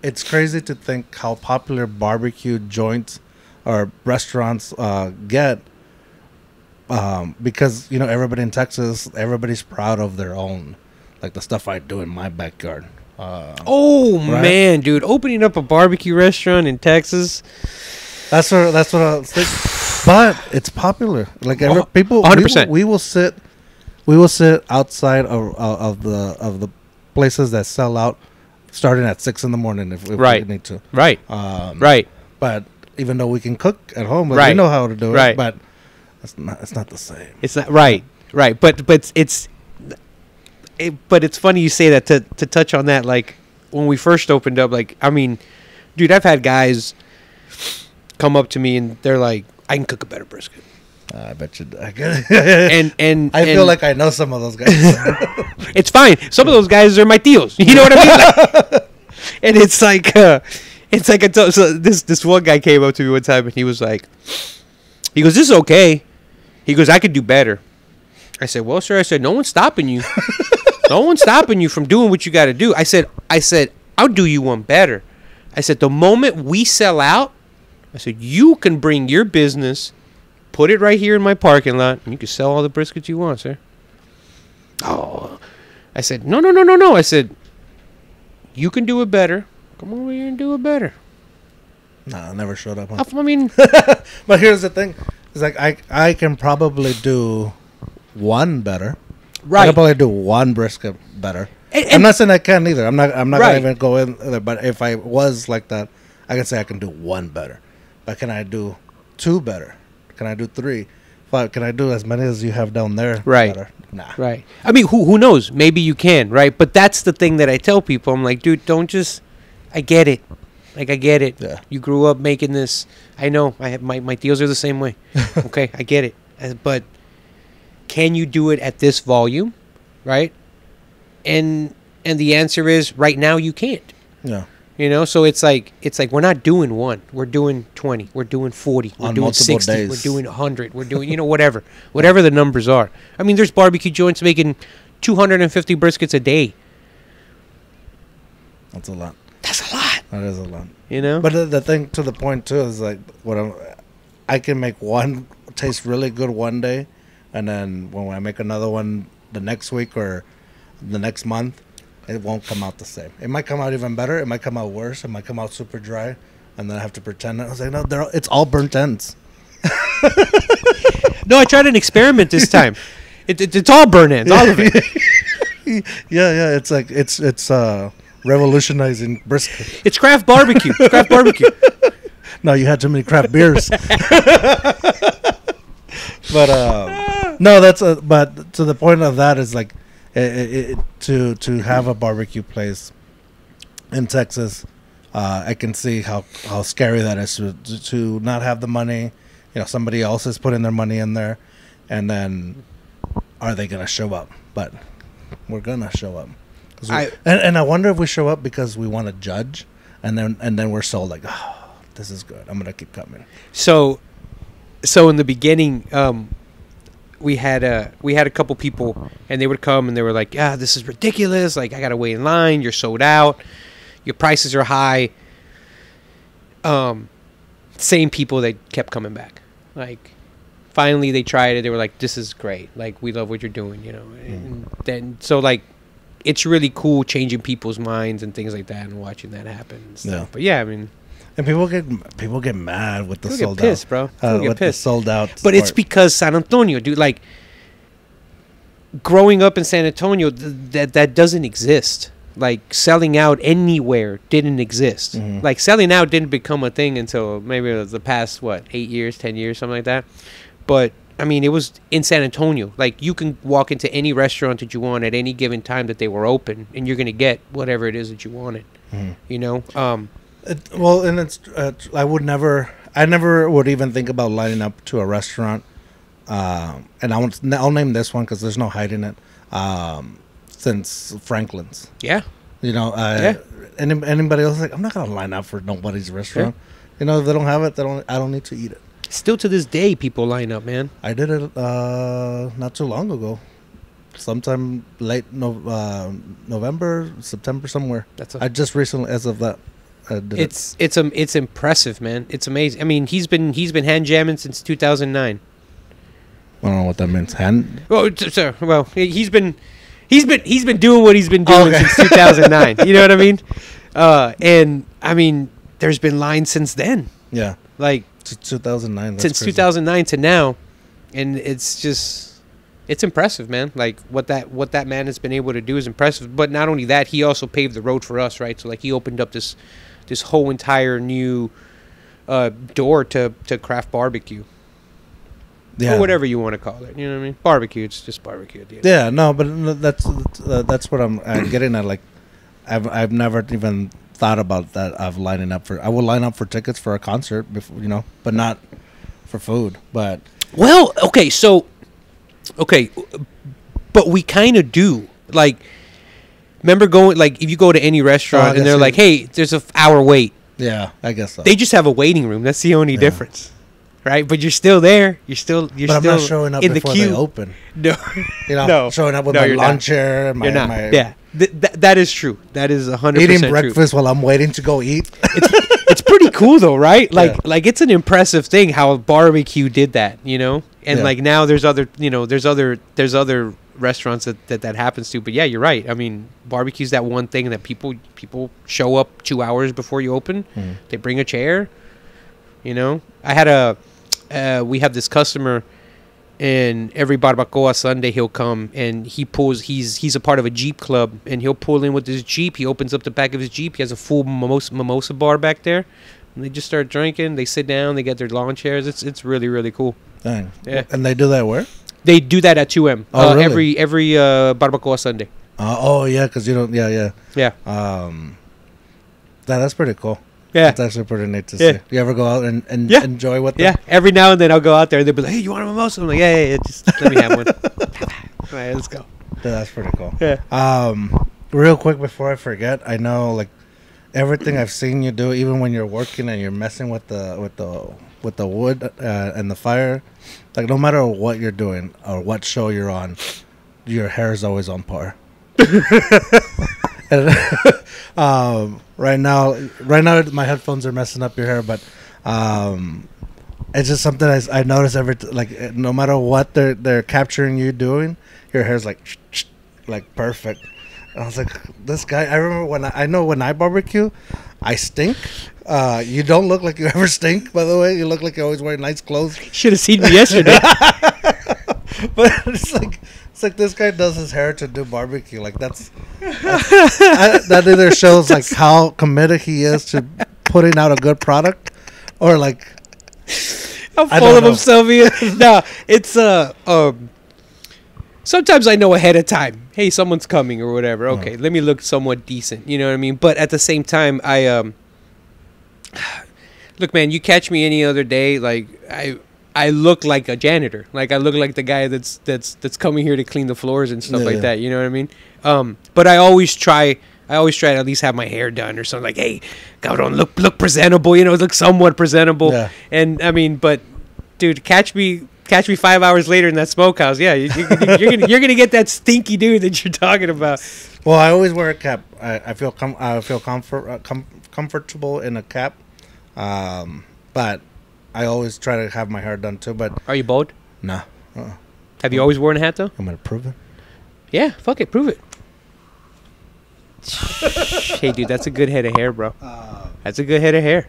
it's crazy to think how popular barbecue joints or restaurants uh, get um, because you know everybody in Texas, everybody's proud of their own, like the stuff I do in my backyard. Uh, Oh Right. man, dude, opening up a barbecue restaurant in Texas. That's what that's what I was thinking. But it's popular. Like every, people, we 100%. will, we will sit, we will sit outside of of of the of the places that sell out, starting at six in the morning if, if Right. we need to. Right, Um, right. But even though we can cook at home, like, we know how to do it. Right. it. But it's not it's not the same. It's not right, right. But but it's, it, but it's funny you say that to to touch on that. Like when we first opened up, like I mean, dude, I've had guys come up to me and they're like, "I can cook a better brisket," I bet you. I, get and and I feel and like I know some of those guys. it's fine. Some of those guys are my tios. You know what I mean? Like- and it's like, uh, it's like I told, so this this one guy came up to me one time and he was like, he goes, "This is okay." He goes, "I could do better." I said, "Well, sir," I said, "No one's stopping you. no one's stopping you from doing what you got to do." I said, "I said I'll do you one better." I said, "The moment we sell out, I said you can bring your business." Put it right here in my parking lot, and you can sell all the briskets you want, sir. Oh, I said, no, no, no, no, no. I said, you can do it better. Come over here and do it better. nah, I never showed up. Huh? I mean, But here's the thing: it's like I I can probably do one better. I right. can probably do one brisket better. And- I'm not saying I can either. I'm not. I'm not Right. gonna even go in there. But if I was like that, I can say I can do one better. But can I do two better? Can I do three? But can I do as many as you have down there? Right. Better? Nah. Right. I mean, who who knows? Maybe you can, right? But that's the thing that I tell people. I'm like, dude, don't just. I get it. Like I get it. Yeah. You grew up making this. I know. I have my my deals are the same way. okay, I get it. Uh, But can you do it at this volume, right? And and the answer is right now you can't. Yeah. You know, so it's like it's like we're not doing one. We're doing twenty. We're doing forty. We're On doing sixty. days. We're doing hundred. We're doing you know whatever, whatever the numbers are. I mean, there's barbecue joints making two hundred and fifty briskets a day. That's a lot. That's a lot. That is a lot. You know. But the, the thing to the point too is like what I'm, I can make one taste really good one day, and then when I make another one the next week or the next month, it won't come out the same. It might come out even better. It might come out worse. It might come out super dry, and then I have to pretend. I was like, no, they're all, it's all burnt ends. no, I tried an experiment this time. it, it, it's all burnt ends, all of it. Yeah, yeah. It's like it's it's uh revolutionizing brisket. It's craft barbecue. It's craft barbecue. No, you had too many craft beers. but uh, no, that's a. But to the point of that is like, i i i to to have a barbecue place in Texas, uh, I can see how how scary that is to to not have the money. You know, somebody else is putting their money in there, and then are they gonna show up? But we're gonna show up. we- I- and, and I wonder if we show up because we want to judge, and then and then we're sold like, oh, this is good. I'm gonna keep coming. So, so in the beginning, um, we had a we had a couple people, and they would come and they were like, "Yeah, this is ridiculous. Like, I gotta wait in line. You're sold out. Your prices are high." Um, same people that kept coming back. Like, finally they tried it. They were like, "This is great. Like we love what you're doing." You know. And then so like, it's really cool changing people's minds and things like that, and watching that happen. And stuff. Yeah. But yeah, I mean, And people get people get mad with the people sold get pissed, out. bro. Uh, get with the sold out. But it's because San Antonio, dude. Like growing up in San Antonio, th- that that doesn't exist. Like selling out anywhere didn't exist. Mhm. Like selling out didn't become a thing until maybe the past what eight years, ten years, something like that. But I mean, it was in San Antonio. Like you can walk into any restaurant that you want at any given time that they were open, and you're gonna get whatever it is that you wanted. Mhm. You know. Um, It, well, and it's uh, I would never, I never would even think about lining up to a restaurant. Um, and I want, I'll name this one because there's no hiding it. Um, since Franklin's, yeah. you know, uh, Yeah. any, anybody else like I'm not gonna line up for nobody's restaurant. You know, if they don't have it, they don't. I don't need to eat it. Still to this day, people line up, man. I did it uh, not too long ago, sometime late no, uh, November, September, somewhere. That's a I just recently, as of that, uh, it. It's it's um it's impressive, man. It's amazing. I mean, he's been he's been hand jamming since 2009. I don't know what that means. Hand. Well, so, well, he- he's been he's been he's been doing what he's been doing Okay. since 2009. you know what I mean? Uh, and I mean, there's been lines since then, Yeah. like T- 2009. since crazy. 2009 to now, and it's just it's impressive, man. Like what that what that man has been able to do is impressive. But not only that, he also paved the road for us, right? So like he opened up this this whole entire new uh, door to to craft barbecue Yeah. or whatever you want to call it. You know what I mean? Barbecue. It's just barbecue. At the end. Yeah, no, but that's uh, that's what I'm uh, getting at. Like, I've I've never even thought about that of lining up for. I would line up for tickets for a concert, before, you know, but not for food. But Well, okay, so okay, but we kind of do. Like remember going like if you go to any Oh, restaurant and they're like, "Hey, there's a f- hour wait." yeah, I guess so. They just have a waiting room. That's the only Yeah. difference. Right? But you're still there. You're still you're but I'm still not showing up in the queue. they open. No. You know, No. showing up with No, my lawn not. chair, my, you're not. my yeah. Th- th- that is true. That is 100% eating true. breakfast while I'm waiting to go eat. it's pretty cool though, right? Like Yeah. like it's an impressive thing how barbecue did that, you know? And Yeah. like now there's other, you know, there's other there's other restaurants that, that that happens to. But yeah, you're right. I mean, barbecue's that one thing that people people show up 2 hours before you open. Mhm. They bring a chair. You know? I had a uh, we have this customer and every barbacoa Sunday he'll come and he pulls he's he's a part of a Jeep club and he'll pull in with his Jeep. He opens up the back of his Jeep. He has a full mimosa, mimosa bar back there. And they just start drinking. They sit down. They get their lawn chairs. It's it's really really cool. Dang. Yeah. And they do that where? They do that at 2M Oh, uh, really? every every uh, barbacoa Sunday. Uh, oh yeah, because you don't. Yeah, yeah. Yeah, Um, that, that's pretty cool. yeah, That's actually pretty neat to Yeah. see. You ever go out and, and Yeah. enjoy with them? yeah. Every now and then I'll go out there and they'll be like, "Hey, you want a mimosa?" I'm like, "Yeah, yeah, yeah just let me have one." All right, let's go. Yeah, that's pretty cool. Yeah. Um, real quick before I forget, I know like everything I've seen you do, even when you're working and you're messing with the with the with the wood uh, and the fire, like no matter what you're doing or what show you're on, your hair is always on par. and, um, right now, right now my headphones are messing up your hair, but um, it's just something I, I notice every t- like no matter what they're they're capturing you doing, your hair's like like perfect. And I was like, this guy. I remember when I, I know when I barbecue, I stink. Uh, you don't look like you ever stink. By the way, you look like you always wear nice clothes. Should have seen me yesterday. But it's like it's like this guy does his hair to do barbecue. Like that's, that's I, that either shows like how committed he is to putting out a good product, or like How full of know. himself he is. no, it's uh um. Sometimes I know ahead of time. Hey, someone's coming or whatever. Uh-huh. Okay, let me look somewhat decent. You know what I mean? But at the same time, I um. Look, man, you catch me any other day, like I. I look like a janitor. Like I look like the guy that's that's that's coming here to clean the floors and stuff Yeah, like yeah. that. You know what I mean? Um, but I always try. I always try to at least have my hair done or something. Like, hey, cabrón, look look presentable. You know, look somewhat presentable. Yeah. And I mean, but dude, catch me catch me five hours later in that smokehouse. Yeah, you, you, you're gonna you're gonna get that stinky dude that you're talking about. well, I always wear a cap. I, I feel com- I feel comfort uh, com- comfortable in a cap, um, but I always try to have my hair done too. But Are you bald? Nah. Uh-uh. Have you always worn a hat though? I'm gonna prove it. Yeah, fuck it, prove it. hey, dude, that's a good head of hair, bro. That's a good head of hair.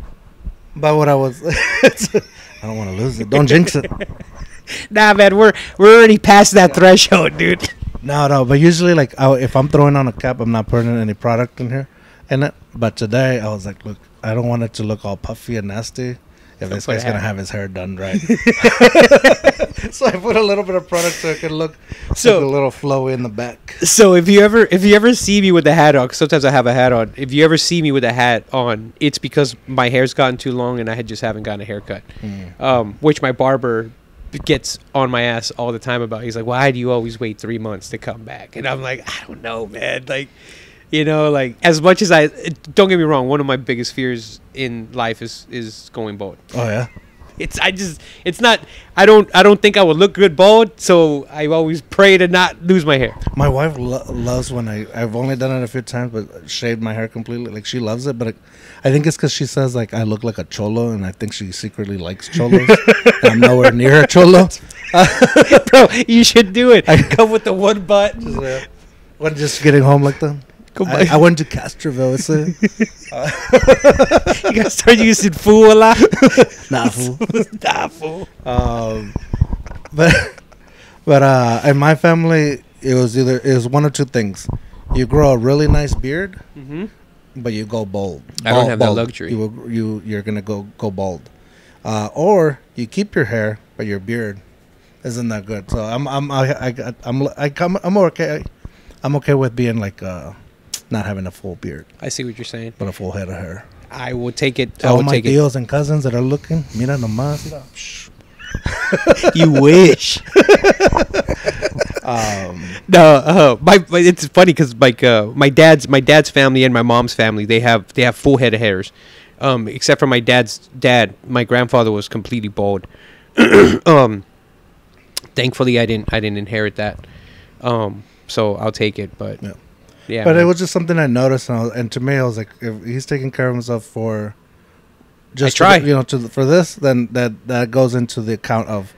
But what I was, I don't want to lose it. Don't jinx it. Nah, man, we're we're already past that threshold, dude. No, no. But usually, like, I, if I'm throwing on a cap, I'm not putting any product in here, in it. But today, I was like, look, I don't want it to look all puffy and nasty. If this guy's gonna have his hair done right, so I put a little bit of product so it can look So- like a little flowy in the back. So if you ever if you ever see me with the hat on, 'cause sometimes I have a hat on. If you ever see me with a hat on, it's because my hair's gotten too long and I had just haven't gotten a haircut. Um, which my barber gets on my ass all the time about. He's like, "Why do you always wait three months to come back?" And I'm like, "I don't know, man. Like, you know, like as much as I don't get me wrong, one of my biggest fears in life is is going bald. Oh yeah. It's I just it's not I don't I don't think I would look good bald, so I always pray to not lose my hair. My wife lo- loves when I I've only done it a few times, but shaved my hair completely. Like she loves it, but it, I think it's because she says like I look like a cholo, and I think she secretly likes cholos. and I'm nowhere near a cholo. Bro, you should do it. I come with the one butt. When just getting home like that. Go I, I went to Castroville. It's a, you gotta start using fool a lot. nah, fool. nah, fool. Um, but but uh, in my family, it was either it was one or two things. You grow a really nice beard, Mm-hmm. but you go bald. I don't Bald- have that luxury. You will, you you're gonna go go bald, uh, or you keep your hair, but your beard isn't that good. So I'm I'm I, I got I'm I come I'm okay. I'm okay with being like uh, not having a full beard, I see what you're saying. but a full head of hair. I will take it. So I all will my take it. tios and cousins that are looking, mira nomás. mira, psh. You wish. Um, No, uh, my, my it's funny because like uh, my dad's my dad's family and my mom's family they have they have full head of hairs, um, except for my dad's dad. My grandfather was completely bald. um, thankfully, I didn't I didn't inherit that. Um, so I'll take it. But Yeah. Yeah, but it was just something I noticed, and, I was, and to me, I was like, if he's taking care of himself for just try. the- you know, to the, for this, then that that goes into the account of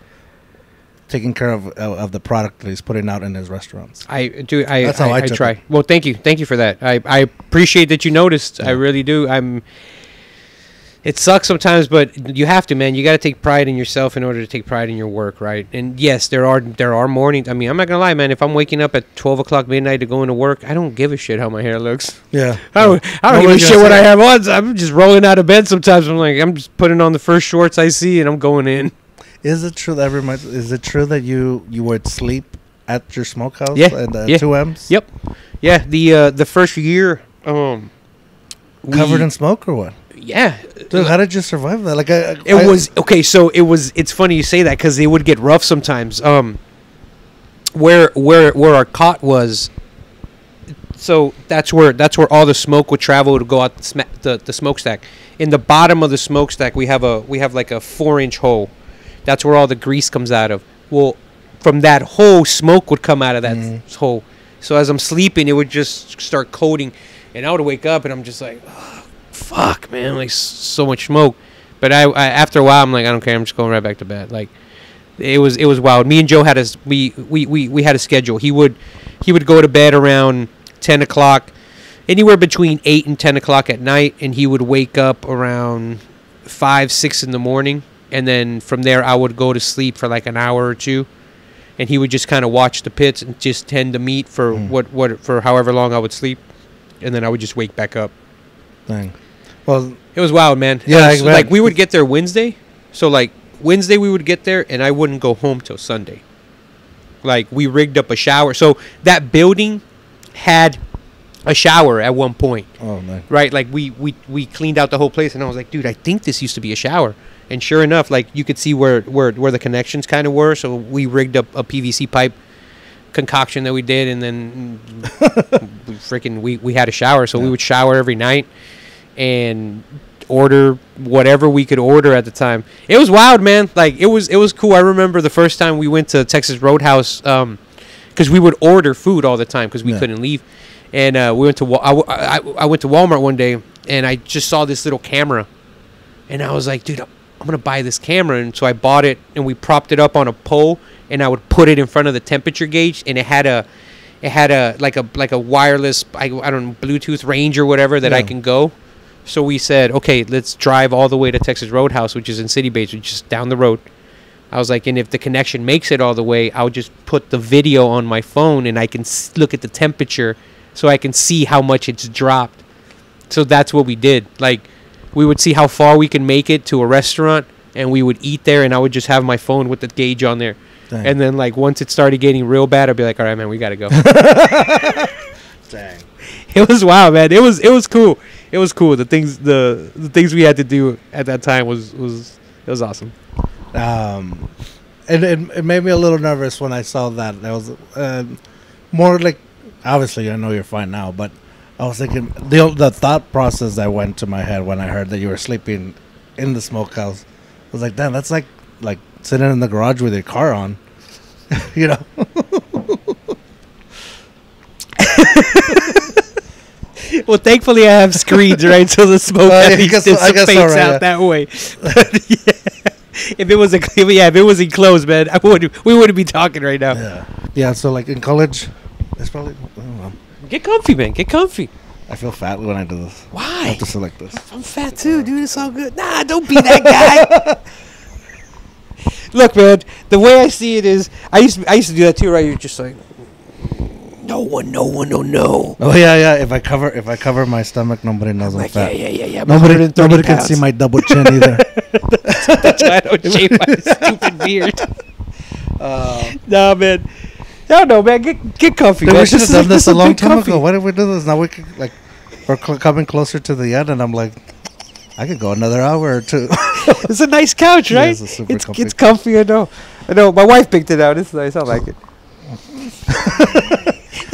taking care of of, of the product that he's putting out in his restaurants. I do. I That's how I, I I try. it. Well, thank you, thank you for that. I I appreciate that you noticed. I really do. I'm. It sucks sometimes, but you have to, man. You got to take pride in yourself in order to take pride in your work, right? And yes, there are there are mornings. I mean, I'm not gonna lie, man. If I'm waking up at 12 o'clock midnight to go into work, I don't give a shit how my hair looks. Yeah, I don't. I don't give a shit what I have on. I'm just rolling out of bed sometimes. I'm like, I'm just putting on the first shorts I see, and I'm going in. Is it true that every month? Is it true that you you would sleep at your smokehouse? Yeah, and uh, yeah. two M's. Yep. Yeah. The uh, the first year, um, Covered in smoke or what? Yeah. Dude, how did you survive that? Like, I, It I- was okay. So it was. It's funny you say that because it would get rough sometimes. Um, where where where our cot was. So that's where that's where all the smoke would travel to go out the, sma- the the smokestack. In the bottom of the smokestack, we have a we have like a four inch hole. That's where all the grease comes out of. Well, from that hole, smoke would come out of that Mhm. hole. So as I'm sleeping, it would just start coating, and I would wake up and I'm just like, "Oh, fuck, man, like so much smoke. But I, I after a while, I'm like, I don't care. I'm just going right back to bed. Like, it was it was wild. Me and Joe had a we we, we, we had a schedule. He would he would go to bed around ten o'clock, anywhere between eight and ten o'clock at night, and he would wake up around five six in the morning, and then from there I would go to sleep for like an hour or two, and he would just kind of watch the pits and just tend to meat for Mm. what what for however long I would sleep, and then I would just wake back up. Thing. Well, It was wild, man. Yeah, was like we would get there Wednesday, so like Wednesday we would get there, and I wouldn't go home till Sunday. Like we rigged up a shower, so that building had a shower at one point, oh man. right? Like we we we cleaned out the whole place, and I was like, dude, I think this used to be a shower. And sure enough, like you could see where where where the connections kind of were, so we rigged up a PVC pipe concoction that we did, and then we freaking we we had a shower, so we would shower every night and order whatever we could order at the time. It was wild, man. Like it was it was cool. I remember the first time we went to Texas Roadhouse um cuz we would order food all the time cuz we Yeah. couldn't leave. And uh, we went to I, I- I went to Walmart one day and I just saw this little camera and I was like, dude, I'm gonna buy this camera, and so I bought it, and we propped it up on a pole, and I would put it in front of the temperature gauge, and it had a, it had a like a like a wireless I, I don't know Bluetooth range or whatever that I can go. So we said, okay, let's drive all the way to Texas Roadhouse, which is in City Base, which is down the road. I was like, and if the connection makes it all the way, I'll just put the video on my phone and I can s- look at the temperature so I can see how much it's dropped. So that's what we did. Like, we would see how far we can make it to a restaurant and we would eat there and I would just have my phone with the gauge on there. Dang. And then, like, once it started getting real bad, I'd be like, all right, man, we got to go. Dang. it was wild, man. It was it was cool. It was cool. The things the the things we had to do at that time was was it was awesome. Um, and it, it made me a little nervous when I saw that. That was uh, more like, obviously, I know you're fine now, but I was thinking the the thought process that went to my head when I heard that you were sleeping in the smokehouse was like, damn, that's like like sitting in the garage with your car on, you know. Well, thankfully I have screens, right? So the smoke Uh, I at least guess so- I so, dissipates right, out yeah. that way. Yeah. If it was a yeah, if it was enclosed, man, I would we wouldn't be talking right now. Yeah, yeah. So like in college, it's probably I don't know. Get comfy, man. Get comfy. I feel fat when I do this. I Why? have to like this. I'm fat too, dude. It's all good. Nah, don't be that guy. Look, man. The way I see it is, I used to, I used to do that too, right? You're just like, no one, no one, no, no. Oh yeah, yeah. If I cover if I cover my stomach, nobody knows I'm, Like, yeah, fat. yeah, yeah, yeah. I'm Nobody 130 nobody can see my double chin either. That's why I don't shave my stupid beard. Uh, Nah, man. I don't know, man. Get get comfy, Dude, man. we should have Just- done this just a long time comfy. ago. Why did we do this? Now we could like we're cl- coming closer to the end, and I'm like, I could go another hour or two. It's a nice couch, Yeah, right? it's a super it's, comfy it's comfy. I know. I know. My wife picked it out. It's nice. I like it.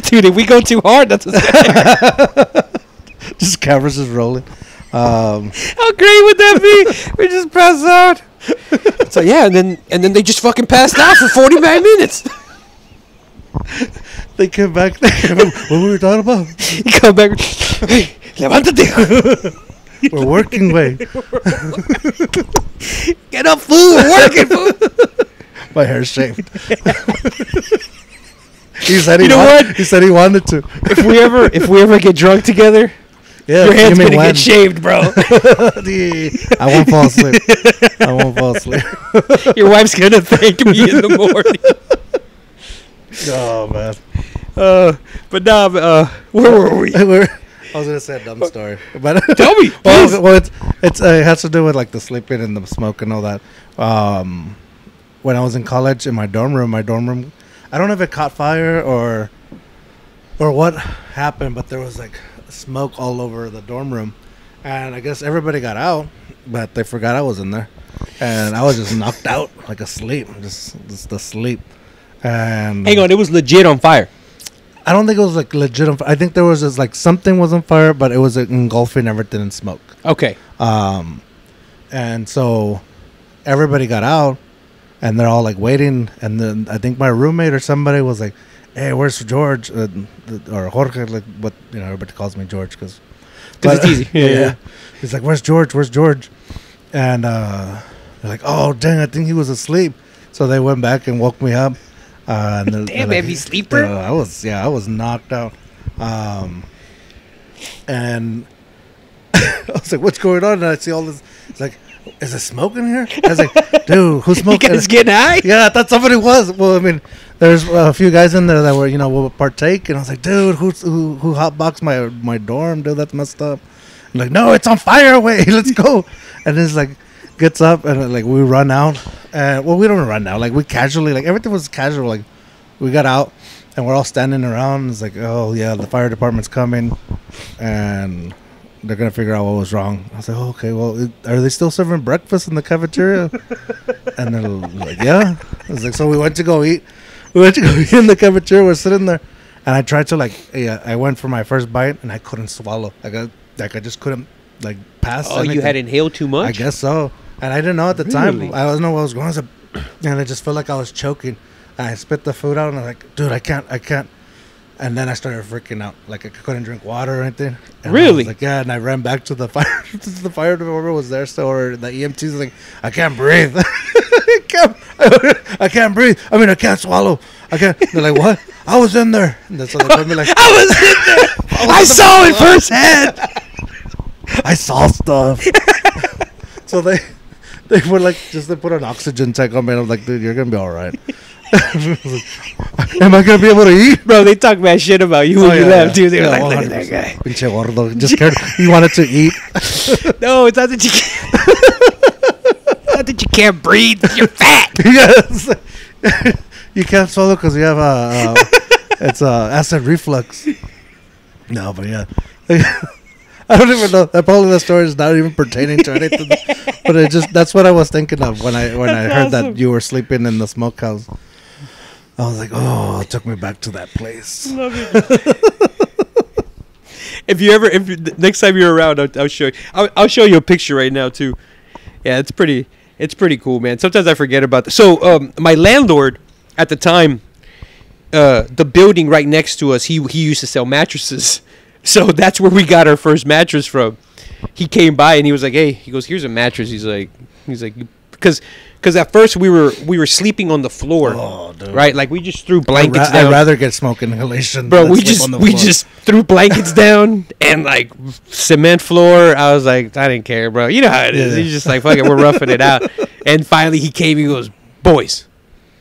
Dude, if we go too hard, that's what's just cameras just rolling. Um, How great would that be? we just pass out. so yeah, and then and then they just fucking passed out for forty nine minutes. they came back. what were we talking about? You come back. Hey, levántate. We're working way. Get up, fool. We're working, fool. My hair's shaved. He said he You know wa- what? He said he wanted to. if we ever if we ever get drunk together, Yeah, your hand's you gonna when? get shaved, bro. I won't fall asleep. I won't fall asleep. your wife's gonna thank me in the morning. Oh man. Uh, but nah, uh, where were we? I was gonna say a dumb story, but Tell me, well, well, it's it's uh, it has to do with like the sleeping and the smoke and all that. Um, when I was in college in my dorm room, my dorm room, I don't know if it caught fire or or what happened, but there was like smoke all over the dorm room, and I guess everybody got out, but they forgot I was in there, and I was just knocked out like asleep, just just asleep. And Hang on, it was legit on fire. I don't think it was like legit. On, fi- I think there was just like something was on fire, but it was like, engulfing everything in smoke. Okay. Um, and so everybody got out, and they're all like waiting. And then I think my roommate or somebody was like, "Hey, where's George?" Uh, or Jorge, like what you know, everybody calls me George because it's easy. Yeah, yeah. He's like, "Where's George? Where's George?" And uh, they're like, "Oh, dang! I think he was asleep." So they went back and woke me up. Uh, and they're- Damn, they're heavy sleeper. uh, I was yeah, I was knocked out. Um, and I was like, "What's going on?" And I see all this. It's like, "Is it smoking here?" I was like, "Dude, who's You smoking?" guys getting high? yeah, I thought somebody was. Well, I mean, there's a few guys in there that were, you know, will partake, and I was like, "Dude, who's who who hotboxed my my dorm? Dude, that's messed up." I'm like, "No, it's on fire! Wait, let's go!" And it's like, gets up and like we run out, and well, we don't run out. Like we casually, like everything was casual. Like we got out, and we're all standing around. It's like, oh yeah, the fire department's coming, and they're gonna figure out what was wrong. I was like, oh, okay, well, it, are they still serving breakfast in the cafeteria? and they're like, yeah. I was like, so we went to go eat. We went to go eat in the cafeteria. We're sitting there, and I tried to like, yeah, I went for my first bite, and I couldn't swallow. Like, I, like I just couldn't like pass. Oh, you had inhaled too much? I guess so. And I didn't know at the Really? time. I don't know what was going on. I was like, and I just felt like I was choking. And I spit the food out, and I'm like, dude, I can't, I can't. And then I started freaking out, like I couldn't drink water or anything. And I Really? like yeah, and I ran back to the fire. the fire department was there, so or the EMTs like, I can't breathe. I can't. I can't breathe. I mean, I can't swallow. I can't. They're like, what? I was in there. And so they put me like, I was in there. I saw it firsthand. I saw stuff. so they they were like just they put an oxygen tank on me and I'm like, dude, you're gonna be all right. Am I gonna be able to eat? Bro, they talk bad shit about you when Oh, you yeah, left, yeah. dude. They were like, look at that 100%. Pinche gordo. Just cared. He wanted to eat. No, it's not that you can't. not that you can't breathe. You're fat. yes. you can't swallow because you have a. Uh, it's uh, acid reflux. No, but yeah. I don't even know. That probably the story is not even pertaining to anything. but it just that's what I was thinking of when I when I heard awesome. that you were sleeping in the smokehouse. I was like, oh, it took me back to that place. Love it. if you ever, if you, next time you're around, I'll, I'll show you. I'll, I'll show you a picture right now too. Yeah, it's pretty. It's pretty cool, man. Sometimes I forget about this. So, um, my landlord at the time, uh, the building right next to us, he he used to sell mattresses. So that's where we got our first mattress from. He came by and he was like, "Hey," he goes, "Here's a mattress." He's like, he's like, because because at first we were we were sleeping on the floor, Oh, dude. right? Like we just threw I'd, blankets ra- down. I'd rather get smoke inhalation. Bro, than we just on the we just threw blankets down and like cement floor. I was like, I didn't care, bro. You know how it is. Yeah. He's just like, fuck it, we're roughing it out. And finally, he came. He goes, boys.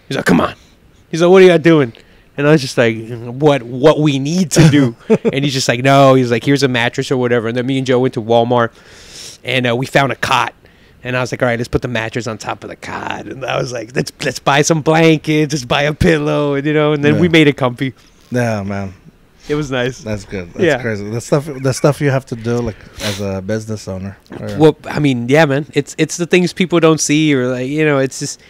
He's like, come on. He's like, what are you doing? And I was just like, what what we need to do. and he's just like, no. He's like, here's a mattress or whatever. And then me and Joe went to Walmart and uh, we found a cot. And I was like, all right, let's put the mattress on top of the cot. And I was like, let's let's buy some blankets, let's buy a pillow, and you know. And then Yeah. we made it comfy. yeah, man. It was nice. That's good. That's Yeah. crazy. The stuff, the stuff you have to do, like as a business owner. Well, I mean, yeah, man. It's it's the things people don't see, or like you know, it's just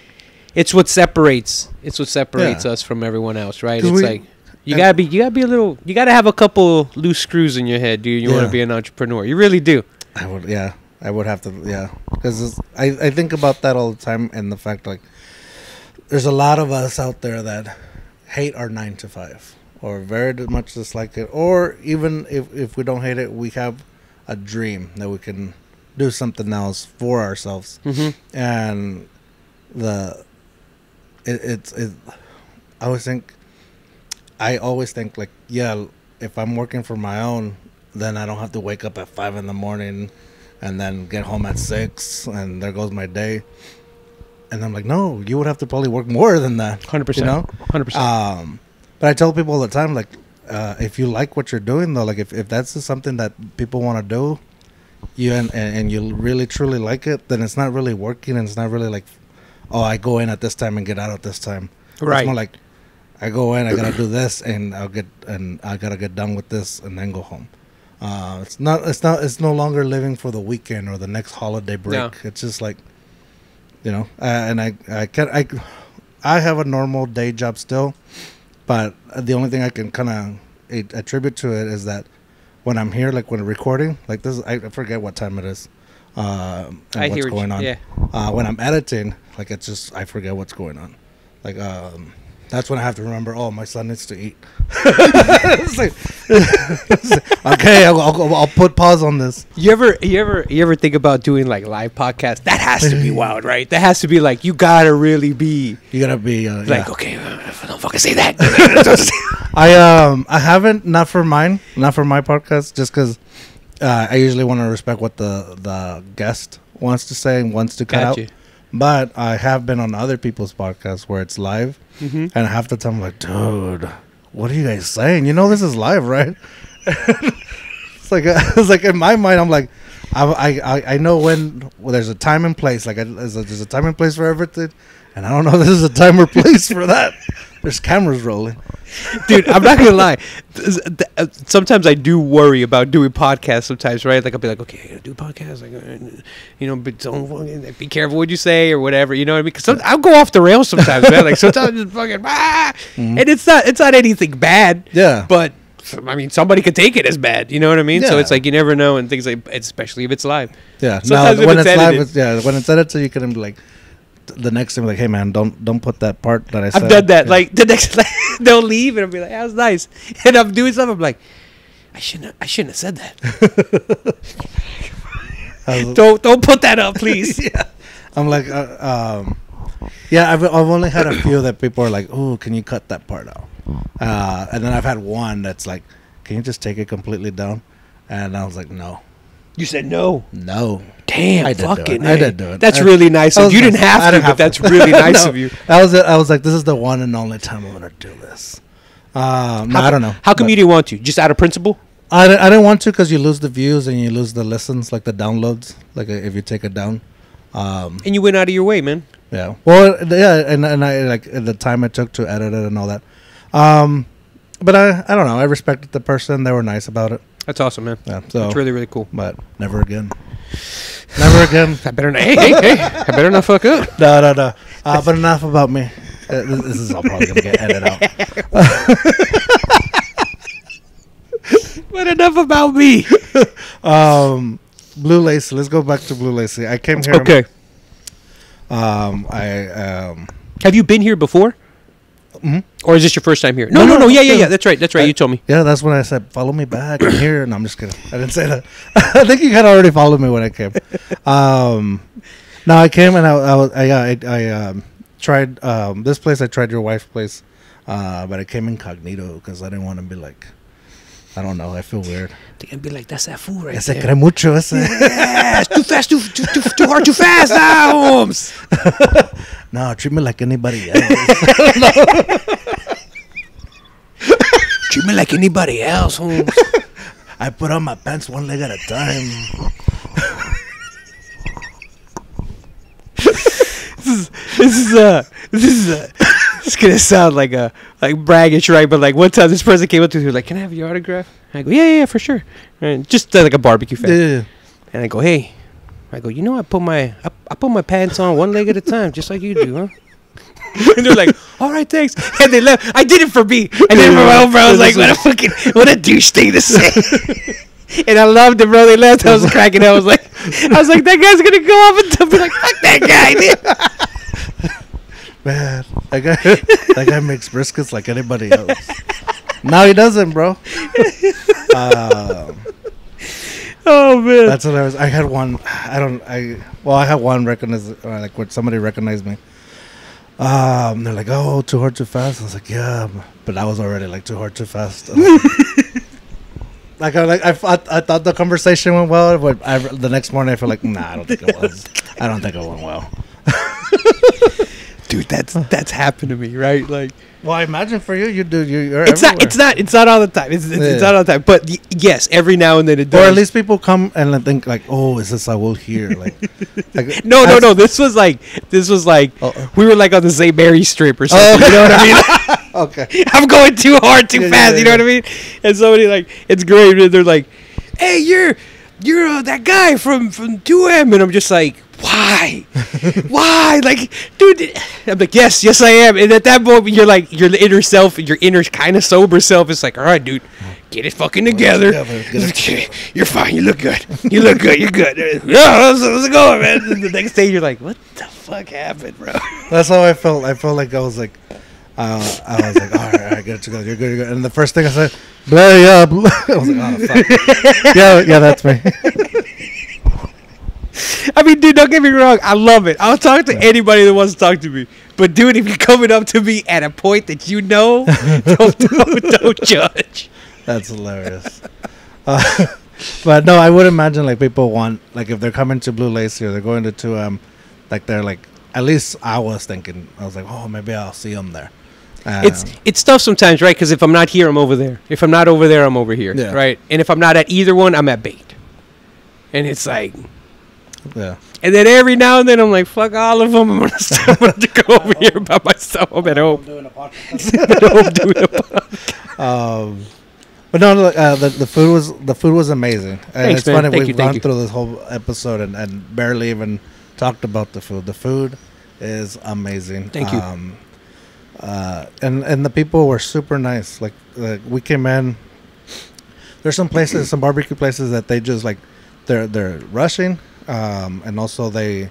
it's what separates. It's what separates Yeah. us from everyone else, right? It's we- like you gotta be you gotta be a little you gotta have a couple loose screws in your head, dude. You wanna be an entrepreneur. You really do. I would, yeah, I would have to, yeah, because I I think about that all the time, and the fact like there's a lot of us out there that hate our nine to five, or very much dislike it, or even if if we don't hate it, we have a dream that we can do something else for ourselves, Mm-hmm. and the it, it's it. I always think, I always think like, yeah, if I'm working for my own, then I don't have to wake up at five in the morning, and then get home at six, and there goes my day. And I'm like, no, you would have to probably work more than that. Hundred percent. You know, Hundred percent. um, but I tell people all the time, like, uh, if you like what you're doing, though, like, if, if that's something that people want to do, you and, and and you really truly like it, then it's not really working, and it's not really like, oh, I go in at this time and get out at this time. Right. It's more like, I go in, I gotta do this, and I'll get and I gotta get done with this, and then go home. Uh, it's not. It's not. It's no longer living for the weekend or the next holiday break. No. It's just like, you know. Uh, and I, I can I, I have a normal day job still, but the only thing I can kind of attribute to it is that when I'm here, like when recording, like this, I forget what time it is. Uh, and I what's hear going you, on. Yeah. Uh, when I'm editing, like it's just I forget what's going on. Like um, that's when I have to remember. Oh, my son needs to eat. It's like- okay, I'll, I'll, I'll put pause on this. You ever you ever you ever think about doing like live podcasts? That has to be wild, right? That has to be like you gotta really be You gotta be uh, like, yeah. okay, uh, don't fucking say that. I um I haven't not for mine, not for my podcast, just because uh, I usually want to respect what the the guest wants to say and wants to cut Gotcha. out. But I have been on other people's podcasts where it's live, Mhm. and half the time I'm like, dude, what are you guys saying? You know this is live, right? it's like it's like in my mind, I'm like, I I, I know when well, there's a time and place. Like I, there's, a, there's a time and place for everything, and I don't know if there's a time or place for that. There's cameras rolling. dude i'm not gonna lie uh, sometimes i do worry about doing podcasts sometimes right like i'll be like okay i gotta do a podcast like uh, you know but don't be careful what you say or whatever you know what i mean because i'll go off the rails sometimes man like sometimes it's fucking ah, Mhm. and it's not it's not anything bad Yeah. but I mean, somebody could take it as bad. You know what I mean? Yeah. So it's like you never know, and things like, especially if it's live. Yeah. Sometimes if when it's it's, live, it's, yeah, when it's edited, so you can be like, the next time, like, hey man, don't don't put that part that I said. I've done that. Yeah. Like the next, like, they'll leave and I'll be like, "That was nice," and I'm doing something. I'm like, "I shouldn't. I shouldn't have said that. Don't don't put that up, please." yeah. I'm like, uh, um, yeah, I've, I've only had a few that people are like, oh, can you cut that part out? Uh, and then I've had one that's like, can you just take it completely down? And I was like, no, You said no. no. Damn, I did do fucking. it. I did do it. That's I- really nice. Of you didn't have to, didn't but have to. that's really nice No, of you. I was, I was like, this is the one and only time I'm gonna do this. Um, no, I don't know. How come but you didn't want to? Just out of principle? I, di- I didn't want to because you lose the views and you lose the listens, like the downloads, like uh, if you take it down. Um, And you went out of your way, man. Yeah. Well, yeah, and and I like the time it took to edit it and all that. Um, but I I don't know. I respected the person. They were nice about it. That's awesome, man. Yeah. So, it's really really cool. but never again. Never again. I better not. Hey, hey, hey! I better not fuck up. No, no, no. Uh, but enough about me. Uh, this, this is all probably gonna get edited out. But enough about me. Um, Blu Lacy. Let's go back to Blu Lacy. I came here. Okay. Um, I um. Have you been here before, mhm. Or is this your first time here? No, No, no, no, no. Yeah, yeah, yeah. That's right. That's right. I- You told me. Yeah, that's when I said, "Follow me back." I'm here, and I'm just kidding. I didn't say that. I think you had already followed me when I came. Um, no, I came and I, I was, I, yeah, I, I um, tried um, this place. I tried your wife's place, uh, but I came incognito because I didn't want to be like, I don't know. I feel weird. They're gonna be like, "That's that fool right Ese there." cree mucho ese. Yeah, too fast, too, too, too, too hard, too fast, now, Holmes. no, treat me like anybody else. Treat me like anybody else, Holmes. I put on my pants one leg at a time. This is this is uh, this is uh, it's gonna sound like a like braggish, right? But like one time, this person came up to me, he was like, "Can I have your autograph?" I go, "Yeah, yeah, yeah for sure." And just uh, like a barbecue fan. Yeah. And I go, "Hey," I go, "You know, I put my I, I put my pants on one leg at a time, just like you do, huh?" and they're like, "All right, thanks." And they left. I did it for me. And then for my own bro, I was like, "What a fucking what a douche thing to say." and I loved it, bro. They left. I was cracking. I was like, I was like, that guy's gonna go off and be like, "Fuck that guy." Dude. Man, that guy, that guy makes briskets like anybody else. now he doesn't, bro. Um, Oh man. that's what I was. I had one. I don't. I well, I had one recognize uh, like when somebody recognized me. Um, they're like, "Oh, too hard, too fast." I was like, "Yeah," but I was already like, "Too hard, too fast." like, I like I, thought I thought the conversation went well, but I, the next morning I feel like, "Nah, I don't think it was. I don't think it went well." Dude that's that's happened to me right like Well, I imagine for you, you do. You, you're it's not it's not it's not all the time it's, it's, it's not all the time but yes every now and then it does. Or at least people come and think like, "Oh, is this I will hear?" Like, like no no no this was like this was like Uh-oh. we were like on the St. Mary strip or something you know what I mean Okay. I'm going too hard too Yeah, fast yeah, you know yeah. what I mean and somebody like it's great and they're like hey you're you're uh, that guy from from 2M and I'm just like why why like dude I'm like yes yes I am and at that moment you're like your inner self your inner kind of sober self is like all right dude get it fucking together it you're fine you look good you look good you're good yeah how's, how's it going man And the next day you're like what the fuck happened bro That's how I felt. I felt like I was like, uh, I was like, all right, all right, get it together. You're good, you're good. And the first thing I said, blah, yeah. I was like, oh, fuck. yeah, yeah, that's me. I mean, dude, don't get me wrong. I love it. I'll talk to anybody that wants to talk to me. But, dude, if you're coming up to me at a point that you know, don't, don't, don't judge. That's hilarious. Uh, but no, I would imagine like people want like if they're coming to Blu Lacy or they're going to 2M, like they're like at least I was thinking I was like, oh, maybe I'll see them there. Uh, It's it's tough sometimes, right? Because if I'm not here, I'm over there. If I'm not over there, I'm over here, Yeah. right? And if I'm not at either one, I'm at bait. And it's like, yeah. and then every now and then I'm like, fuck all of them. I'm gonna, stop, gonna go over here by myself. I'm at home. doing a I'm at home doing a podcast. Um, but no, uh, the the food was the food was amazing. And Thanks, it's man. funny Thank we've you, gone through this whole episode and, and barely even talked about the food. The food is amazing. Thank you. Um, uh, and and the people were super nice. Like, like we came in. There's some places, some barbecue places that they just like, they're they're rushing, um, and also they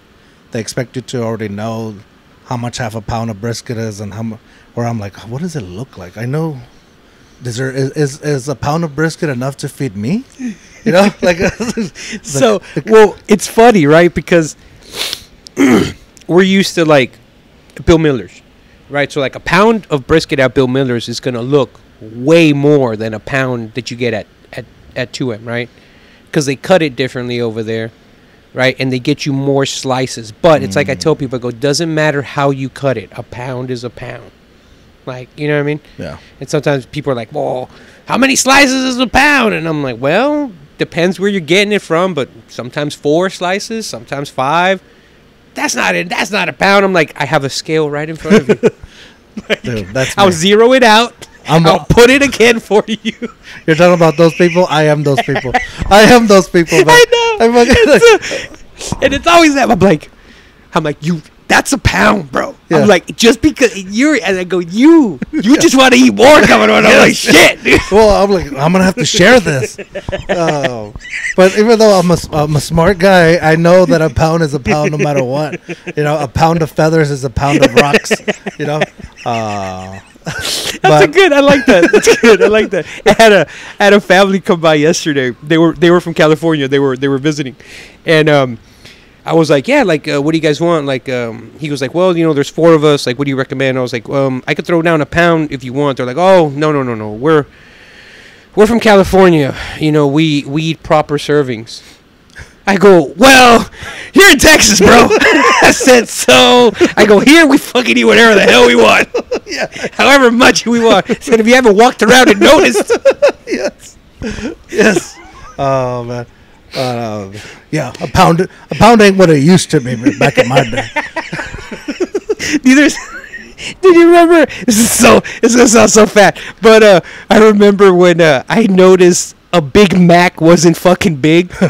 they expect you to already know how much half a pound of brisket is and how much. Where I'm like, what does it look like? I know. Is there is is, is a pound of brisket enough to feed me? You know, like so well it's funny right because we're used to like bill miller's right so like a pound of brisket at bill miller's is going to look way more than a pound that you get at at, at 2m right because they cut it differently over there right and they get you more slices but it's like i mm. tell people I go doesn't matter how you cut it a pound is a pound like you know what i mean yeah. and sometimes people are like, "Well, how many slices is a pound?" And I'm like, "Well, depends where you're getting it from, but sometimes four slices, sometimes five. That's not it. That's not a pound." I'm like, "I have a scale right in front of you. Dude, that's I'll me. zero it out. I'm I'll put it again for you." You're talking about those people. I am those people. I am those people. I know. It's a- and it's always that. I'm like, I'm like, you. That's a pound, bro. Yeah. I'm like, just because you're, and I go, you, you just want to eat more coming on. I'm like, shit, dude. well, I'm like, I'm gonna have to share this. Oh. but even though I'm a, I'm a smart guy, I know that a pound is a pound no matter what. You know, a pound of feathers is a pound of rocks. You know, uh, That's a But- good. I like that. That's good. I like that. I had a I had a family come by yesterday. They were they were from California. They were they were visiting, and um, I was like, yeah, like uh, what do you guys want? Like um, he was like, well, you know, there's four of us. Like, what do you recommend? I was like, um, I could throw down a pound if you want. They're like, oh no no no no, we're we're from California. You know, we we eat proper servings. I go, well, you're in Texas, bro. I said, so. I go, here we fucking eat whatever the hell we want. yeah, However much we want. I said, if you haven't walked around and noticed, yes, yes. Oh man. Um, yeah, a pound. A pound ain't what it used to be back in my day. neither. Did you remember? This is so. It's gonna sound so fat, but uh, I remember when uh, I noticed a Big Mac wasn't fucking big. like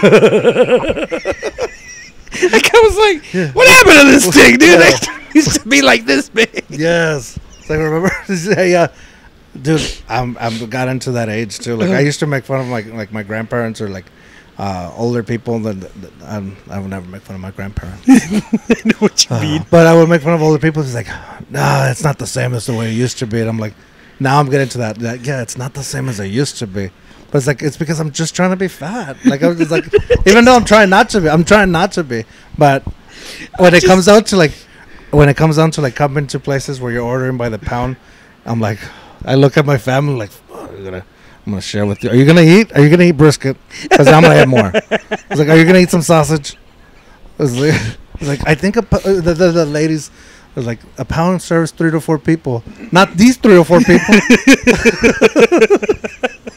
I was like, "What happened to this thing, dude? Yeah. It used to be like this big." Yes. So I remember, yeah, dude. I'm I'm got into that age too. Like I used to make fun of my like my grandparents or like uh, older people. That that- I'm, I would never make fun of my grandparents. I know what you Uh, mean. but I would make fun of older people. It's like, nah, it's not the same as the way it used to be. And I'm like, now I'm getting to that. that yeah, it's not the same as it used to be. But it's like it's because I'm just trying to be fat. Like I was just like, even though I'm trying not to be, I'm trying not to be. But when it comes out to like, when it comes down to like coming to places where you're ordering by the pound, I'm like, I look at my family like, "Fuck, I'm gonna, I'm gonna share with you. Are you gonna eat? Are you gonna eat brisket? Because I'm gonna have more. I was like, are you gonna eat some sausage? I was like, I like I think a, uh, the, the the ladies was like a pound serves three to four people, not these three or four people.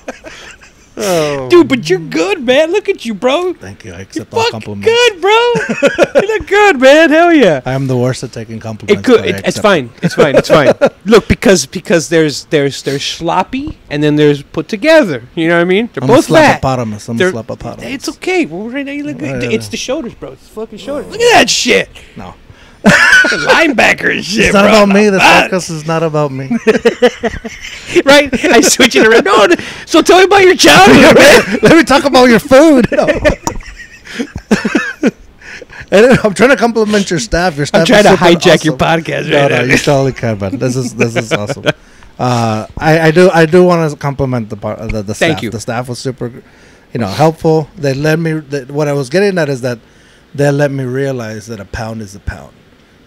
oh, Dude, but you're good, man. Look at you, bro. thank you. I You're accept all fucking compliments. good, bro. you look good, man. Hell yeah. I am the worst at taking compliments. It could. It, it's fine. It's fine. It's fine. Look, because because there's there's there's sloppy and then there's put together. You know what I mean? They're I'm both a fat. slapopotamus. I'm They're- a slapopotamus. It's okay. Well, right now you look good. It's the shoulders, bro. It's the fucking shoulders. Look at that shit. no. Linebacker and shit, It's not bro. about me. This Ah, podcast is not about me. right? I switch it around. No, so tell me about your childhood, man. Let me talk about your food. And I'm trying to compliment your staff. Your staff I'm trying to hijack your podcast No, right no, now. you totally can, man. This is this is awesome. Uh, I, I do I do want to compliment the par- uh, the, the Thank staff. you. The staff was super, you know, helpful. They let me. They, what I was getting at is that they let me realize that a pound is a pound,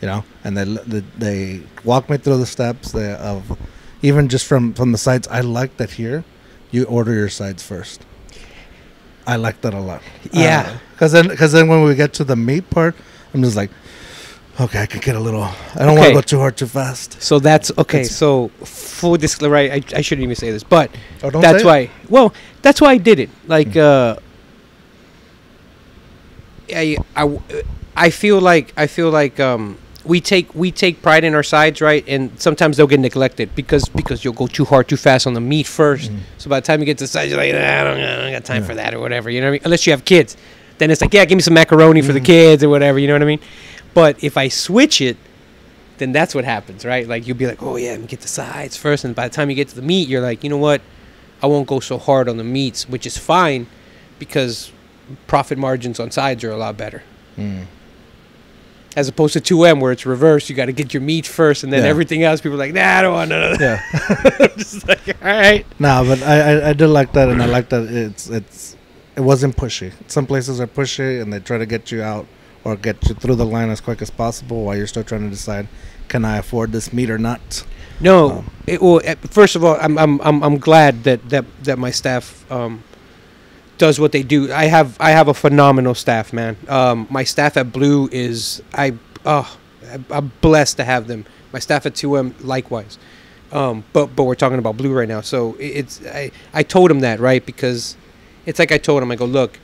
you know, and they they, they walk me through the steps they, of even just from from the sides. I like that here, you order your sides first. I like that a lot. Yeah. because then because then when we get to the meat part, I'm just like, okay, I could get a little. I don't want to go too hard too fast. So that's okay. It's- so for this, right? I, I shouldn't even say this, but Oh, that's say it. why. Well, that's why I did it. Like, uh, I, I, I feel like I feel like um, we take we take pride in our sides, right? And sometimes they'll get neglected because because you'll go too hard, too fast on the meat 1st So by the time you get to the sides, you're like, "Nah, I don't, I don't got time Yeah. for that or whatever. You know what I mean? Unless you have kids, then it's like, yeah, give me some macaroni for the kids or whatever. You know what I mean? But if I switch it, then that's what happens, right? Like you'll be like, oh yeah, let me get the sides first, and by the time you get to the meat, you're like, you know what? I won't go so hard on the meats, which is fine because profit margins on sides are a lot better. Mm. As opposed to 2M where it's reversed. You got to get your meat first, and then Yeah. everything else. People are like, nah, I don't want none of that. Yeah. Just like, all right. Nah, but I, I I did like that, and I like that it's it's it wasn't pushy. Some places are pushy, and they try to get you out or get you through the line as quick as possible while you're still trying to decide, can I afford this meat or not? No. Um, it, well, first of all, I'm I'm I'm, I'm glad that, that that my staff um, does what they do. I have I have a phenomenal staff, man. Um, my staff at Blu is I oh I'm blessed to have them. My staff at 2M likewise. Um, but but we're talking about Blu right now, so it's I I told him that right because it's like I told him I go look,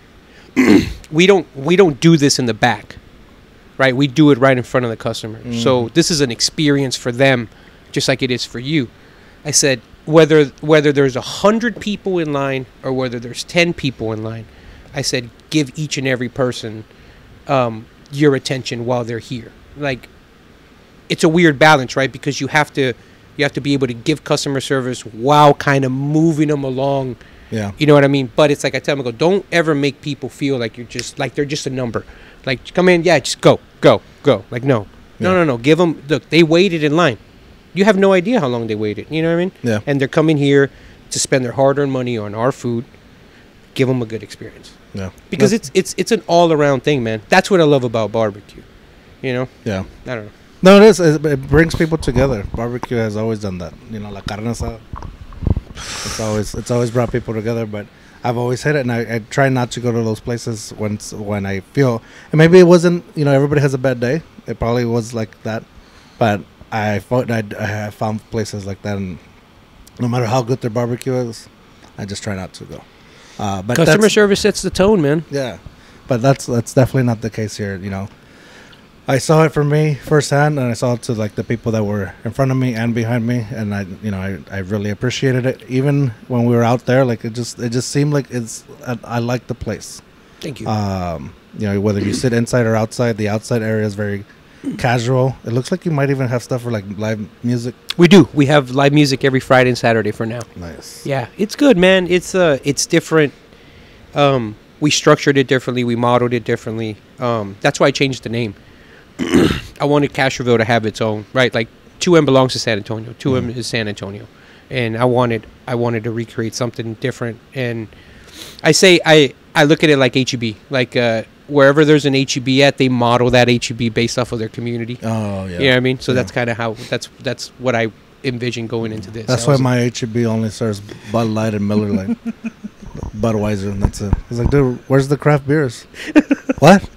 we don't we don't do this in the back, right? We do it right in front of the customer. So Mhm. this is an experience for them, just like it is for you. I said whether whether there's a hundred people in line or whether there's ten people in line, I said give each and every person um, your attention while they're here. Like it's a weird balance, right? Because you have to you have to be able to give customer service while kind of moving them along. Yeah. You know what I mean? But it's like I tell them, I go, don't ever make people feel like you're just like they're just a number. Like come in, yeah, just go, go, go. Like no, no, no, no. Give them. Look, they waited in line. You have no idea how long they waited. You know what I mean? Yeah. And they're coming here to spend their hard-earned money on our food. Give them a good experience Yeah. because That's- it's it's it's an all-around thing, man. That's what I love about barbecue. You know, yeah. I don't know. No, it is. It, brings people together. Barbecue has always done that. You know, la carne asada. It's always it's always brought people together. But I've always said it, and I, I try not to go to those places when when I feel. And maybe it wasn't. You know, everybody has a bad day. It probably was like that, but I found I, I have found places like that, and no matter how good their barbecue is, I just try not to go. Uh, but Customer service sets the tone, man. yeah, but that's that's definitely not the case here. You know, I saw it for me firsthand, and I saw it to like the people that were in front of me and behind me, and I, you know, I, I really appreciated it. Even when we were out there, like it just it just seemed like it's I, I like the place. Thank you. Um, you know, whether you sit inside or outside, the outside area is very casual. It looks like you might even have stuff for like live music. we do. We have live music every Friday and Saturday for now. Nice. Yeah, it's good, man. It's uh, it's different. Um, we structured it differently. We modeled it differently. Um, that's why I changed the name. I wanted Castroville to have its own, right? Like 2M belongs to San Antonio. 2M Mhm. is San Antonio, and I wanted I wanted to recreate something different. And I say I I look at it like HEB, like uh, wherever there's an HEB at, they model that HEB based off of their community. Oh yeah. You know what I mean? So Yeah. that's kind of how that's that's what I envision going into this. That's why my HEB only serves Bud Light and Miller Lite, Budweiser, and that's it. He's like, dude, where's the craft beers? what?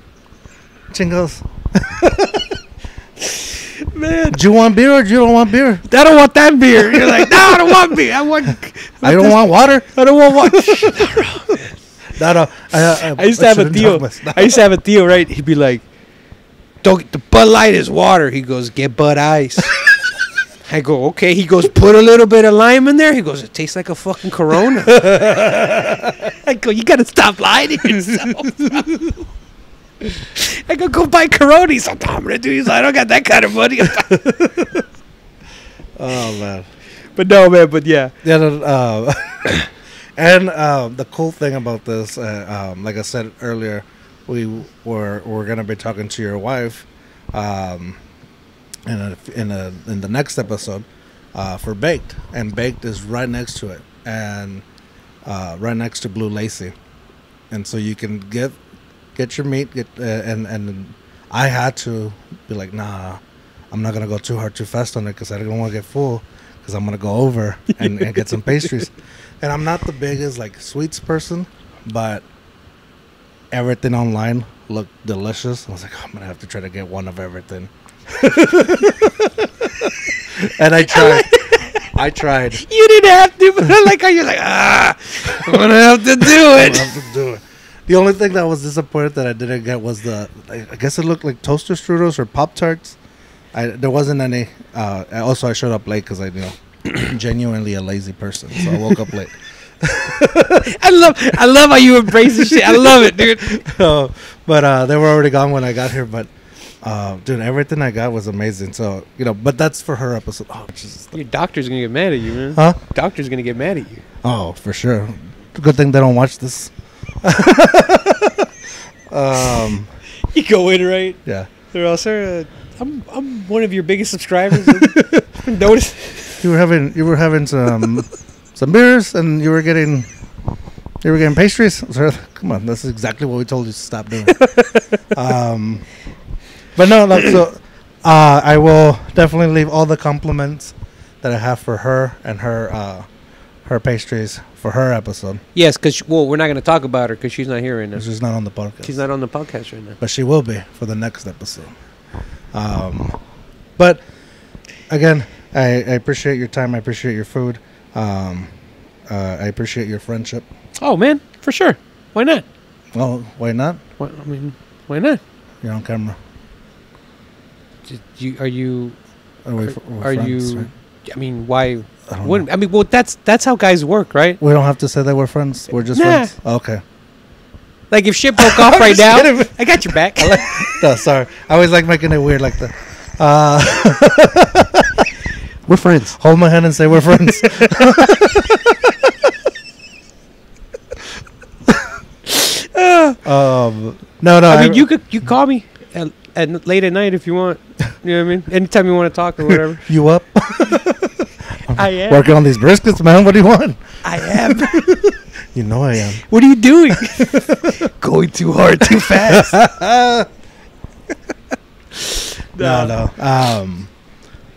Chingos. man. Do you want beer or do you don't want beer? I don't want that beer. You're like, no, I don't want beer. I want. I don't want water. I don't want what. No, no. I, I, I used to have a deal. I used to have a deal, right? He'd be like, "Don't the Bud Light is water." He goes, "Get Bud Ice." I go, "Okay." He goes, "Put a little bit of lime in there." He goes, "It tastes like a fucking Corona." I go, "You gotta stop lying to yourself." I go, "Go buy Corona." He's like, "No, I'm gonna do." He's like, "I don't got that kind of money." Oh man. but no, man. But yeah, Yeah, no, uh, and uh, the cool thing about this, uh, um, like I said earlier, we were we're gonna be talking to your wife, um, in a, in a in the next episode, uh, for baked, and baked is right next to it, and uh, right next to Blu Lacy, and so you can get get your meat, get uh, and and I had to be like, nah, I'm not gonna go too hard too fast on it because I don't want to get full because I'm gonna go over and, and get some pastries. And I'm not the biggest like sweets person, but everything online looked delicious. I was like, oh, I'm gonna have to try to get one of everything. and I tried. I tried. you didn't have to, but I like how you're like, ah, I'm gonna have to do it. have to do it. The only thing that was disappointed that I didn't get was the. I I guess it looked like toaster strudels or pop tarts. I there wasn't any. Uh, also, I showed up late because I you know genuinely a lazy person, so I woke up late. I love, I love how you embrace this shit. I love it, dude. Uh, but uh, they were already gone when I got here. But uh, dude, everything I got was amazing. So you know, but that's for her episode. Oh, Jesus. Your doctor's gonna get mad at you, man. Huh? Doctor's gonna get mad at you. Oh, for sure. Good thing they don't watch this. um, You go in right. yeah. They're all, sir, uh, I'm I'm one of your biggest subscribers. Notice. You were having you were having some some beers and you were getting you were getting pastries. Come on, that's exactly what we told you to stop doing. um, but no, like so, uh, I will definitely leave all the compliments that I have for her and her uh, her pastries for her episode. Yes, because well, we're not going to talk about her because she's not here right now. She's not on the podcast. She's not on the podcast right now. but she will be for the next episode. Um, but again, I, I appreciate your time. I appreciate your food. Um, uh, I appreciate your friendship. Oh man, for sure. Why not? Well, why not? Why, I mean, why not? You're on camera. Did you are you Are, we, Are- are friends, you- right? I mean, why I wouldn't know. I mean? Well, that's that's how guys work, right? We don't have to say that we're friends. We're just Nah. friends. Okay. Like if shit broke off right now. I got your back. No, sorry. I always like making it weird like that. Uh, We're friends. hold my hand and say we're friends. um, no, no. I mean, you could you call me at, at late at night if you want. You know what I mean? Anytime you want to talk or whatever. You up? I am. Working on these briskets, man. What do you want? I am. You know I am. what are you doing? Going too hard, too fast. No, no. Um,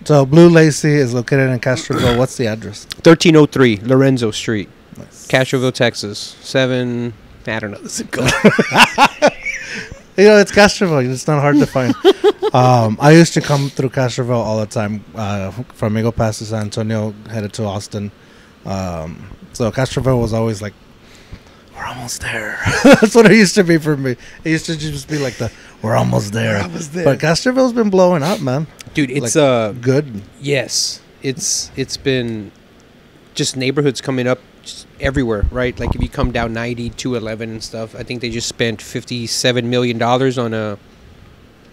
so Blu Lacy is located in Castroville. What's the address? Thirteen oh three Lorenzo Street, Castroville, Texas. Seven. I don't know the zip code. You know, it's Castroville. It's not hard to find. um, I used to come through Castroville all the time uh, from Eagle Pass to San Antonio, headed to Austin. Um, so Castroville was always like, we're almost there. That's what it used to be for me. It used to just be like the, we're almost there. almost there. But Castroville's been blowing up, man. Dude, it's Like, uh Good. Yes, it's it's been just neighborhoods coming up everywhere, right? Like if you come down 90 to 11 and stuff, I think they just spent 57 million dollars on a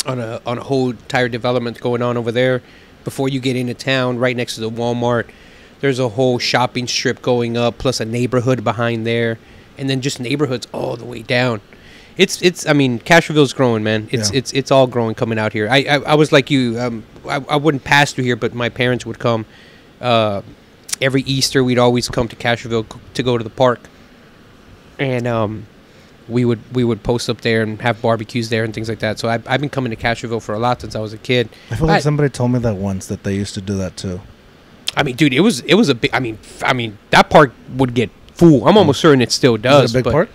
on a on a whole entire development going on over there. Before you get into town, right next to the Walmart, there's a whole shopping strip going up, plus a neighborhood behind there, and then just neighborhoods all the way down. It's it's I mean Castroville's growing, man. It's Yeah. it's it's all growing coming out here. I I, I was like you. Um, I, I wouldn't pass through here, but my parents would come. Uh, every Easter, we'd always come to Castroville c- to go to the park, and um, we would we would post up there and have barbecues there and things like that. So I've I've been coming to Castroville for a lot since I was a kid. I feel like I- somebody told me that once that they used to do that too. I mean, dude, it was it was a big. I mean, f- I mean that park would get full. I'm almost certain it still does. Is it a big but- park?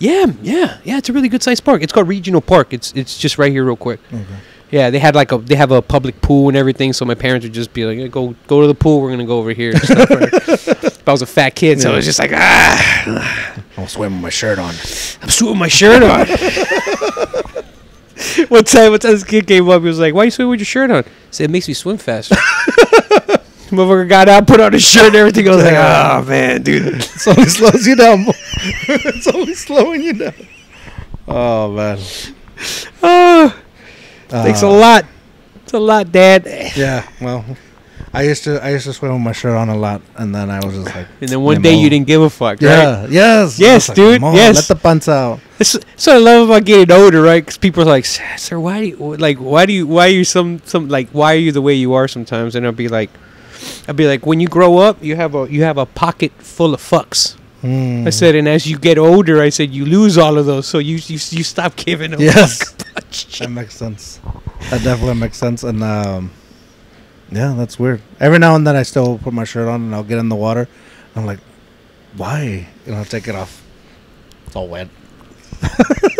Yeah, yeah, yeah. It's a really good sized park. It's called Regional Park. It's it's just right here, real quick. Okay. Yeah, they had like a they have a public pool and everything. So my parents would just be like, "Go go to the pool. We're gonna go over here." If I was a fat kid, so I was just like, "Ah, I'll swim with my shirt on. I'm swimming my shirt on." one time, one time this kid came up, he was like, "Why you swimming with your shirt on?" I said, "It makes me swim faster." Motherfucker got out, put on his shirt and everything. I was like, "Oh man, dude." It only slows you down. it's only slowing you down. Oh man. Oh, thanks a Uh, lot. It's a lot, Dad. Yeah. Well, I used to I used to swim with my shirt on a lot, and then I was just like, And then one day you didn't give a fuck, right? Yeah. Yes. Yes, like, dude, "Ni modo, yes. Let the pants out. That's, that's what I love about getting older, right? Because people are like, "Sir, why do you like? Why do you? Why are you some some like? Why are you the way you are sometimes?" And I'll be like, I'll be like, when you grow up, you have a you have a pocket full of fucks. Mm. I said, and as you get older, I said you lose all of those, so you you, you stop giving them. Yes. That makes sense. That definitely makes sense. And um, yeah, that's weird. Every now and then I still put my shirt on and I'll get in the water. I'm like, why? You know, take it off. It's all wet.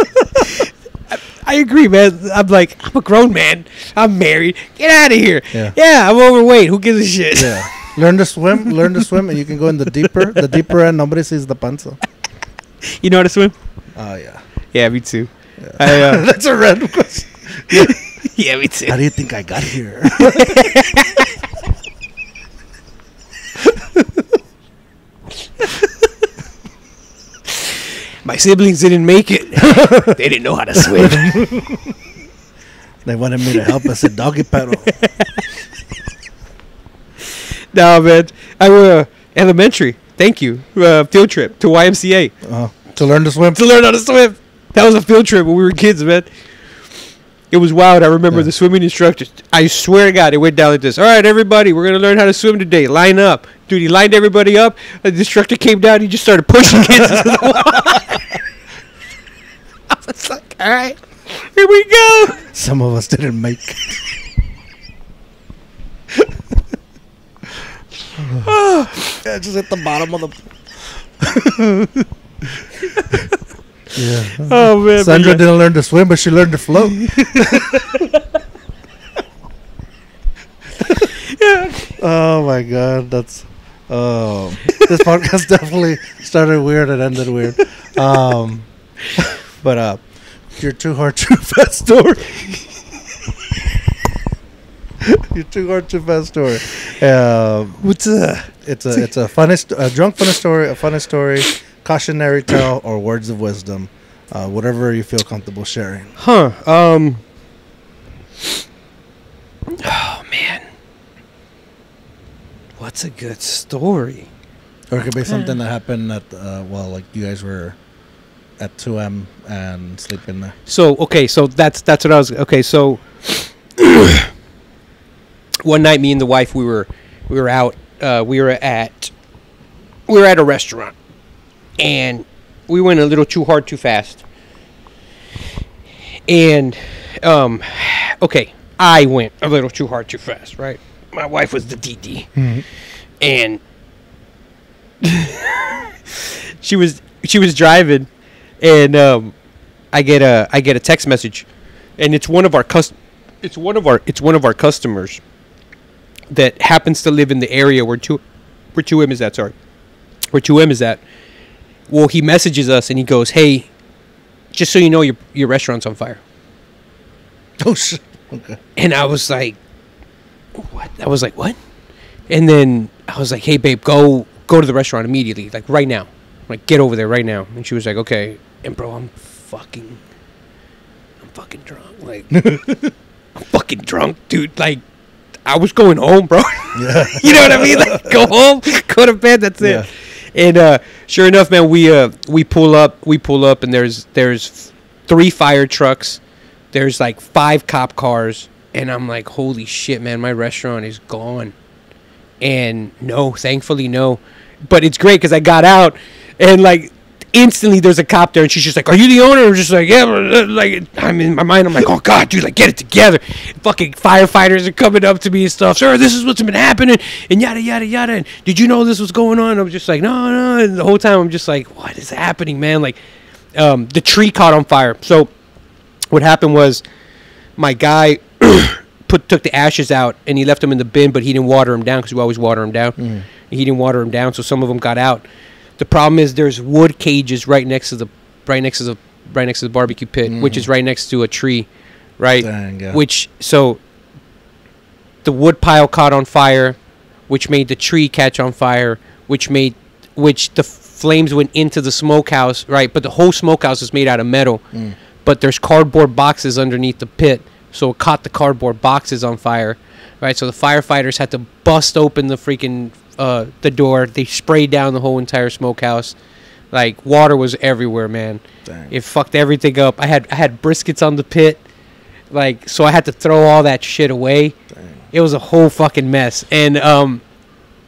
I agree, man. I'm like, I'm a grown man. I'm married. Get out of here. Yeah. Yeah, I'm overweight. Who gives a shit? Yeah. learn to swim. Learn to swim, and you can go in the deeper, the deeper end. Nobody sees the panza. You know how to swim? Oh yeah. Yeah, me too. I, uh, That's a random question. yeah, me too. How do you think I got here? My siblings didn't make it. they didn't know how to swim. they wanted me to help. I said doggy paddle. no, man. I were uh, elementary. Thank you. Uh, field trip to YMCA Uh, to learn to swim. to learn how to swim. That was a field trip when we were kids, man. It was wild. I remember Yeah. the swimming instructor. I swear to God, it went down like this. All right, everybody, we're gonna learn how to swim today. Line up, dude. He lined everybody up. The instructor came down. He just started pushing kids into the water. I was like, all right, here we go. Some of us didn't make. yeah, just at the bottom of the. yeah. Oh man, Sandra yeah. didn't learn to swim, but she learned to float. yeah. Oh my god, that's. Oh, this podcast definitely started weird and ended weird. Um, but uh, your too hard too fast story. your too hard too fast story. Um, What's uh? it's a it's a funny st- a drunk funny story, a funny story, cautionary tale, or words of wisdom, uh, whatever you feel comfortable sharing. Huh. Um. Oh man. What's a good story? Or it could be something that happened at uh, well, like you guys were at 2M and sleeping there. So okay, so that's that's what I was. Okay, so one night, me and the wife, we were we were out. Uh, we were at we were at a restaurant, and we went a little too hard, too fast. And um, okay, I went a little too hard, too fast. Right, my wife was the DD, and she was she was driving, and um, I get a I get a text message, and it's one of our cus- it's one of our it's one of our customers that happens to live in the area where two where 2M is at. Sorry, where 2M is at. Well, he messages us and he goes, "Hey, just so you know, your your restaurant's on fire." Oh shit. Okay. And I was like, "What?" I was like, "What?" And then I was like, "Hey, babe, go go to the restaurant immediately, like right now. Like, get over there right now." And she was like, "Okay." And bro, I'm fucking, I'm fucking drunk. Like, I'm fucking drunk, dude. Like, I was going home, bro. Yeah. you know what I mean? Like, go home, go to bed. That's Yeah. it. And uh, sure enough, man, we uh, we pull up, we pull up, and there's there's three fire trucks. There's like five cop cars, and I'm like, holy shit, man, my restaurant is gone. And no, thankfully, no. But it's great because I got out, and like instantly there's a cop there, and she's just like, "Are you the owner?" I'm just like, "Yeah." blah, blah," Like I'm in my mind, I'm like, "Oh God, dude, like get it together." Fucking firefighters are coming up to me and stuff. Sir, this is what's been happening, and yada yada yada. And did you know this was going on? I'm just like, no, no. And the whole time I'm just like, what is happening, man? Like, um, the tree caught on fire. So what happened was my guy put took the ashes out and he left them in the bin, but he didn't water them down because we always water them down. He didn't water them down, so some of them got out. The problem is there's wood cages right next to the right next to the right next to the barbecue pit, which is right next to a tree, right? Dang, yeah. Which so the wood pile caught on fire, which made the tree catch on fire, which made which the flames went into the smokehouse, right? But the whole smokehouse is made out of metal. Mm. But there's cardboard boxes underneath the pit, so it caught the cardboard boxes on fire, right? So the firefighters had to bust open the freaking uh, the door. They sprayed down the whole entire smokehouse. Like water was everywhere, man. Dang. It fucked everything up. I had I had briskets on the pit, like so I had to throw all that shit away. Dang. It was a whole fucking mess. And um,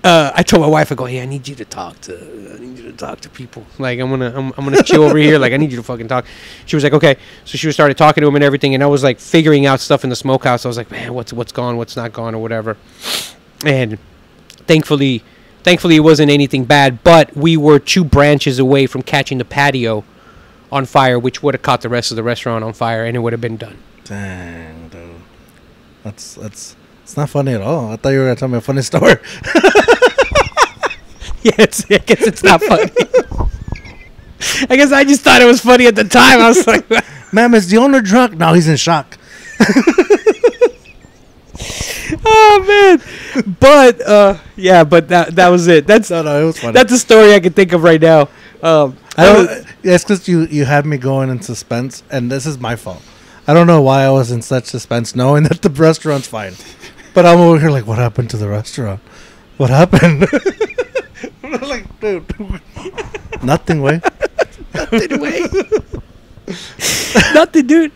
uh, I told my wife, I go, hey, I need you to talk to, I need you to talk to people. Like I'm gonna, I'm, I'm gonna chill over here. Like I need you to fucking talk. She was like, okay. So she started talking to him and everything, and I was like figuring out stuff in the smokehouse. I was like, man, what's what's gone, what's not gone, or whatever. And thankfully, thankfully it wasn't anything bad. But we were two branches away from catching the patio on fire, which would have caught the rest of the restaurant on fire, and it would have been done. Dang, dude. That's that's it's not funny at all. I thought you were gonna tell me a funny story. Yes, I guess it's not funny. I guess I just thought it was funny at the time. I was like, Ma'am, is the owner drunk? No, he's in shock. oh man. But uh, yeah, but that that was it. That's No, no, it was funny. that's a story I can think of right now. Um, I don't. It's because you you had me going in suspense, and this is my fault. I don't know why I was in such suspense, knowing that the restaurant's fine, but I'm over here like, what happened to the restaurant? What happened? I'm like, dude, nothing. Way. nothing, way. nothing, dude.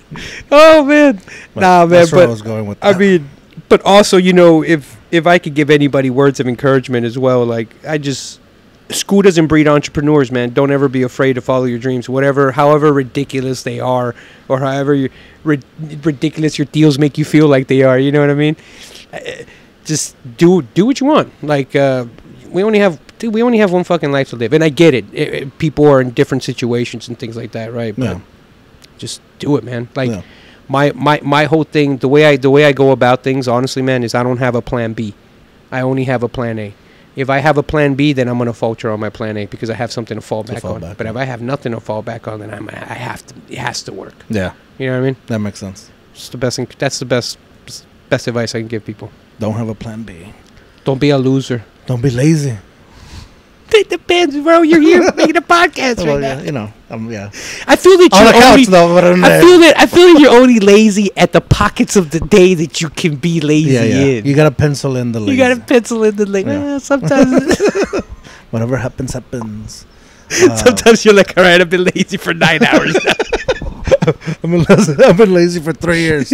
Oh man. But Nah, man, I but was going with I mean, but also, you know, if if I could give anybody words of encouragement as well, like I just school doesn't breed entrepreneurs, man. Don't ever be afraid to follow your dreams, whatever, however ridiculous they are, or however you, ri- ridiculous your deals make you feel like they are. You know what I mean? Just do do what you want. Like uh, we only have. Dude, we only have one fucking life to live, and I get it. It- it- people are in different situations and things like that, right? Yeah. But just do it, man. Like Yeah. my my my whole thing the way i the way i go about things honestly man is i don't have a plan b i only have a plan a if i have a plan b then i'm going to falter on my plan a because i have something to fall To back fall on back but on. if i have nothing to fall back on then i'm i have to it has to work yeah, you know what i mean that makes sense. it's the best that's the best best advice i can give people Don't have a plan B. don't be a loser Don't be lazy. it depends bro you're here making a podcast Well, right yeah, now you know, um, yeah. i feel that On you're couch only though, but I feel that I feel that you're only lazy at the pockets of the day that you can be lazy yeah, yeah. in. You gotta pencil in the lazy. You got to pencil in the like. Yeah. "Eh, sometimes, Whatever happens, happens. Uh, sometimes you're like, all right, I've been lazy for nine hours. now." I've been lazy, I've been lazy for three years.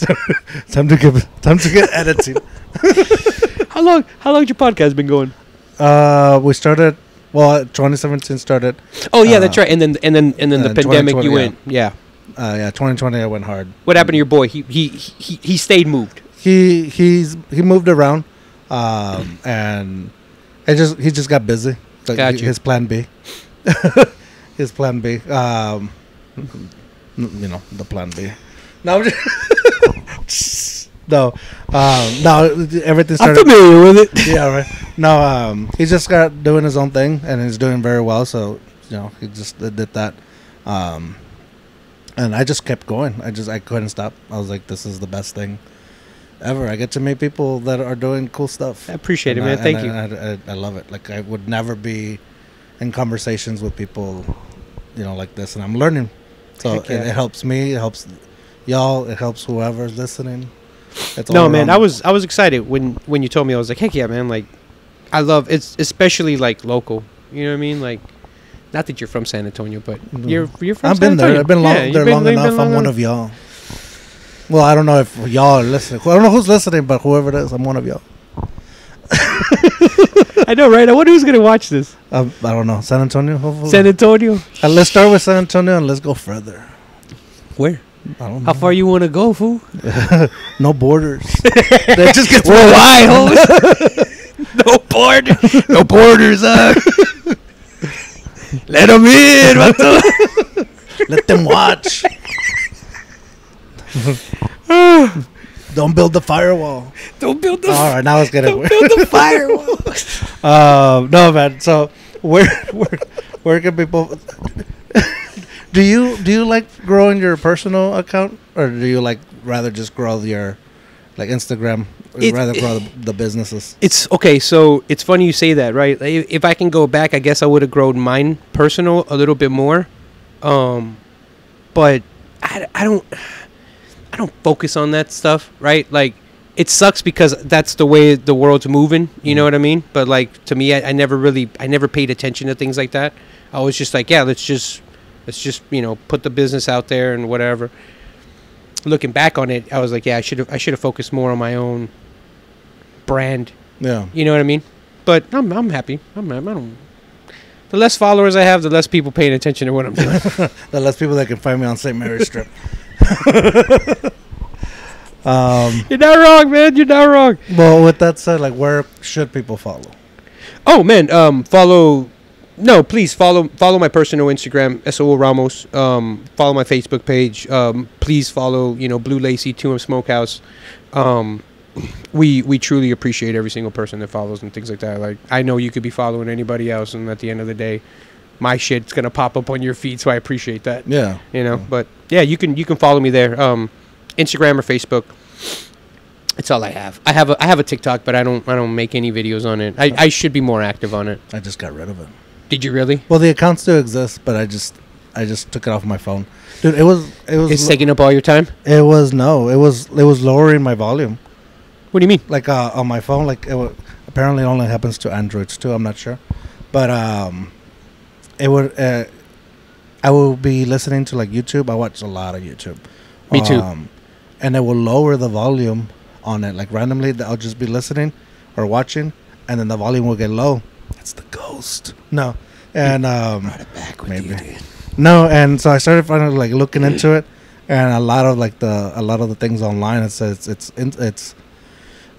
Time to get time to get editing. how long? How long your podcast been going? Uh, we started. Well, 2017 started. Oh yeah, Uh, that's right. And then and then and then the uh, pandemic, you yeah. went. Yeah. Uh, yeah, 2020 I went hard. What happened to your boy? He he he he stayed moved. He he's he moved around, um, and it just he just got busy. Like Got you. His plan B. his plan B. Um, you know the plan B. No, no, um, no. Everything Started, I'm familiar with it. yeah, right. No, um, he just got doing his own thing, and he's doing very well. So you know, he just did that. Um, and I just kept going. I just I couldn't stop. I was like, this is the best thing ever. I get to meet people that are doing cool stuff. I appreciate it, man. I- Thank and you. I, I, I love it. Like I would never be in conversations with people, you know, like this, and I'm learning. So Heck it, it helps me. It helps y'all. It helps whoever's listening. It's No, man. I was I was excited when when you told me. I was like, heck yeah, man! Like, I love it's especially like local. You know what I mean? Like, not that you're from San Antonio, but Mhm. you're you're from. I've San been there. Antonio. I've been long, Yeah, there been- long enough. been I'm long one of y'all. Well, I don't know if y'all are listening. I don't know who's listening, but whoever it is, I'm one of y'all. I know, right? I wonder who's gonna watch this. Um, I don't know. San Antonio, hopefully. San Antonio. Uh, let's start with San Antonio and let's go further. Where? I don't How know. far you want to go, fool? No borders. that just gets Worldwide, hoes. no border, no borders. Uh. Let them in. vato. Let them watch. Don't build the firewall. Don't build the. All right, now let's get Don't it. build the firewall. Um, no, man. So where where where can people? Do you do you like growing your personal account, or do you like rather just grow your like Instagram? Or It- rather grow the, the businesses. It's okay. So it's funny you say that, right? Like, if I can go back, I guess I would have grown mine personal a little bit more. Um, but I, I don't I don't focus on that stuff, right? Like it sucks because that's the way the world's moving. You know Mhm. what I mean? But like to me, I, I never really I never paid attention to things like that. I was just like, yeah, let's just let's just you know put the business out there and whatever. Looking back on it, I was like, yeah, I should have I should have focused more on my own brand Yeah. you know what I mean? But I'm I'm happy. I'm I don't. The less followers I have, the less people paying attention to what I'm doing. The less people that can find me on St. Mary's Strip. um, You're not wrong, man. You're not wrong. well, with that said, like, where should people follow? Oh man, um, follow. No, please follow follow my personal Instagram, Esaul Ramos. Um, follow my Facebook page. Um, please follow you know Blu Lacy 2M Smokehouse. Um, we we truly appreciate every single person that follows and things like that. Like I know you could be following anybody else, and at the end of the day, my shit's gonna pop up on your feed. So I appreciate that. Yeah. you know Yeah. but yeah you can you can follow me there um instagram or facebook it's all i have i have a i have a tiktok but i don't i don't make any videos on it i, I should be more active on it I just got rid of it. Did you really Well, the account still exists, but I just, I just took it off my phone, dude. It was, it was, it's lo- taking up all your time it was no, it was, it was lowering my volume, what do you mean like uh, on my phone. Like it wa- apparently only happens to Androids too. I'm not sure, but um, it would. Uh, I will be listening to like YouTube. I watch a lot of YouTube, Me too. and it will lower the volume on it. Like randomly, I'll just be listening or watching, and then the volume will get low. It's the ghost. No, and um, with you, Maybe. no, and so I started finally like looking into it, and a lot of like the a lot of the things online it says it's it's it's,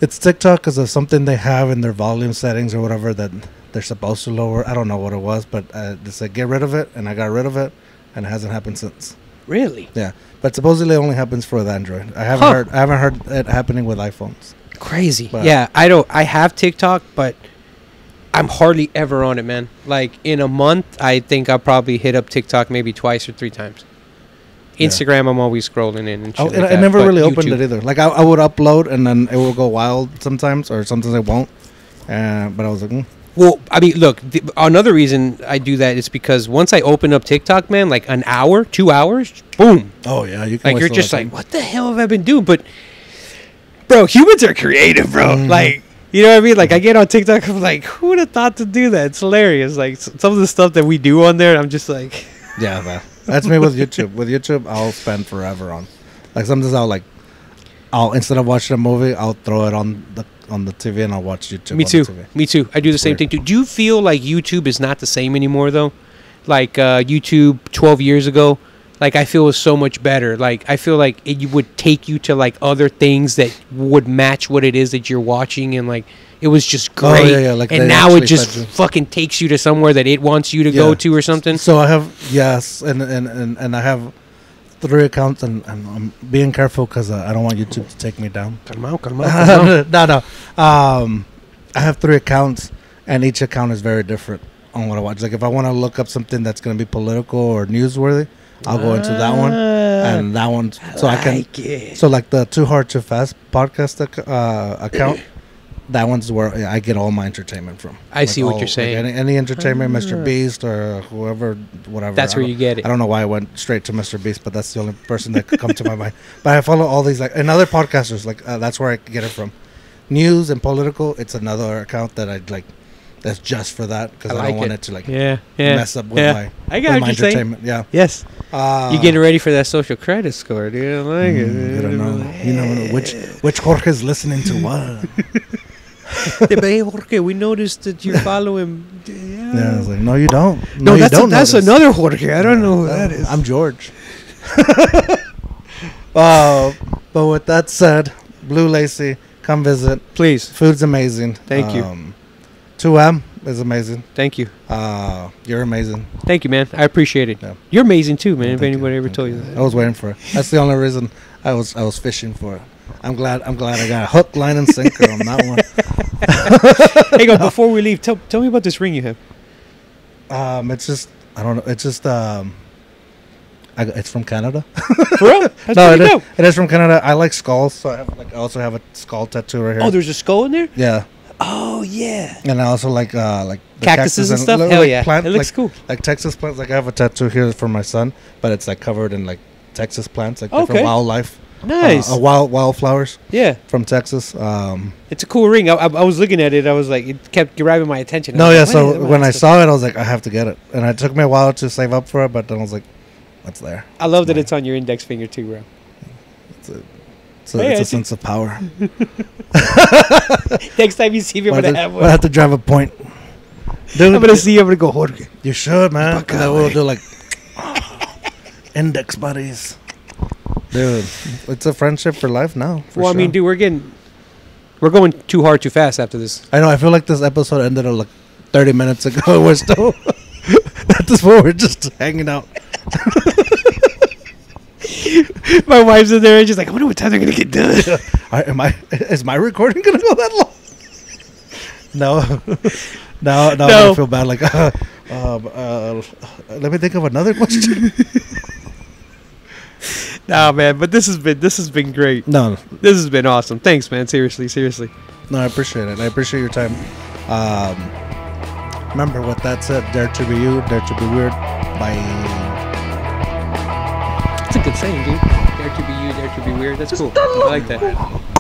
it's TikTok because of something they have in their volume settings or whatever that they're supposed to lower. I don't know what it was, but uh, they said get rid of it, and I got rid of it, and it hasn't happened since. Really? Yeah, but supposedly it only happens for the Android. I haven't Huh. heard I haven't heard it happening with iPhones. Crazy. But- yeah, I don't. I have TikTok, but I'm hardly ever on it, man. Like in a month, I think I'll probably hit up TikTok maybe twice or three times. Yeah. Instagram, I'm always scrolling in and I, shit. I, like I that, never really opened it either. Like I, I would upload and then it will go wild sometimes, or sometimes it won't. Uh, but I was like, mm, Well, I mean, look, the, another reason I do that is because once I open up TikTok, man, like an hour, two hours, boom, oh yeah, you like you're just like, what the hell have I been doing? But, bro, humans are creative, bro. Mhm. Like, you know what I mean? Like, I get on TikTok, I'm like, who would have thought to do that? It's hilarious. Like, some of the stuff that we do on there, I'm just like, yeah, that, that's me with YouTube. With YouTube, I'll spend forever on. Like sometimes I'll like, I'll instead of watching a movie, I'll throw it on the on the TV and I'll watch YouTube. me on too. The TV. Me too. I do the same Weird. thing too. Do you feel like YouTube is not the same anymore, though? Like uh, YouTube 12 years ago, like I feel is so much better. Like I feel like it would take you to like other things that would match what it is that you're watching, and like it was just great. Oh, yeah, yeah, like and now it just fucking takes you to somewhere that it wants you to go to or something. So I have yes, and and and, and I have three accounts, and, and I'm being careful because uh, I don't want YouTube to take me down. Calma, calma, calma. no, no. Um, I have three accounts, and each account is very different on what I watch. Like if I want to look up something that's going to be political or newsworthy, I'll go into that one, and that one, so I can. like it. So like the 2Hard2Fast podcast uh, account, that one's where I get all my entertainment from. I see what all- you're saying. any, any entertainment. MrBeast or whoever, whatever. That's where you get it. I don't know why I went straight to MrBeast, but that's the only person that could come to my mind. But I follow all these like and other podcasters. Like uh, that's where I get it from. News and political. It's another account that I'd like. That's just for that because I I, like don't want it. it to like Yeah, yeah. mess up with yeah. my, I got with what my you're saying. entertainment. Yeah. Yes. Uh, you getting ready for that social credit score, dude? I like it. mm, you don't know. You never know which which Jorge's listening to what. But hey, Jorge, we noticed that you're following. Yeah. Yeah, I was like, no, you don't. no, you that's don't a, that's notice. another Jorge. I don't know who Uh, that is. I'm George. uh, but with that said, Blu Lacy, come visit. Please, Food's amazing. Thank you. Um, 2M is amazing. thank you, Uh, you're amazing. thank you, man. I appreciate it. Yeah. You're amazing too, man. if anybody you. ever Thank told you that. I was waiting for it. That's the only reason I was I was fishing for it. I'm glad I'm glad I got a hook, line, and sinker on that one. hey, go before we leave. Tell tell me about this ring you have. Um, it's just I don't know. It's just um, I, it's from Canada. For real? That's no, it is, it is from Canada. I like skulls, so I have like I also have a skull tattoo right here. Oh, there's a skull in there. yeah, Oh yeah. and I also like uh like the Cactuses and stuff. li- Hell like yeah. plant- it looks like, cool. like Texas plants. Like I have a tattoo here for my son, but it's like covered in like Texas plants, like Okay. different wildlife, uh, Nice. uh, wild wildflowers yeah, from Texas. Um, it's a cool ring. I, I, I was looking at it. I was like, it kept grabbing my attention. No, was yeah. like, So when I saw it, I was like, I have to get it, and it took me a while to save up for it, but then I was like, it's there. I love that Nice. it's on your index finger too, bro. It's a, it's a, Hey, it's I a sense of power. Next time you see me, I'm gonna have, to, I have to drive a point. Dude, I'm gonna see. you, I'm gonna go Jorge. You should, man. Then we'll do like index buddies. Dude, it's a friendship for life now. for well, I mean, dude, we're getting, we're going too hard, too fast after this. I know. I feel like this episode ended like 30 minutes ago. We're still at this point. We're just hanging out. My wife's in there and she's like, I wonder what time they're gonna get done. I, am I? Is my recording gonna go that long? No, no, no. No. I feel bad. Like, uh, um, uh, let me think of another question. nah, man, but this has been this has been great. no, This has been awesome. Thanks, man. Seriously, seriously. No, I appreciate it. I appreciate your time. Um, remember what that said: "Dare to be you, dare to be weird." Bye. Saying, dude. Dare to be you, dare to be weird. That's cool. I like that.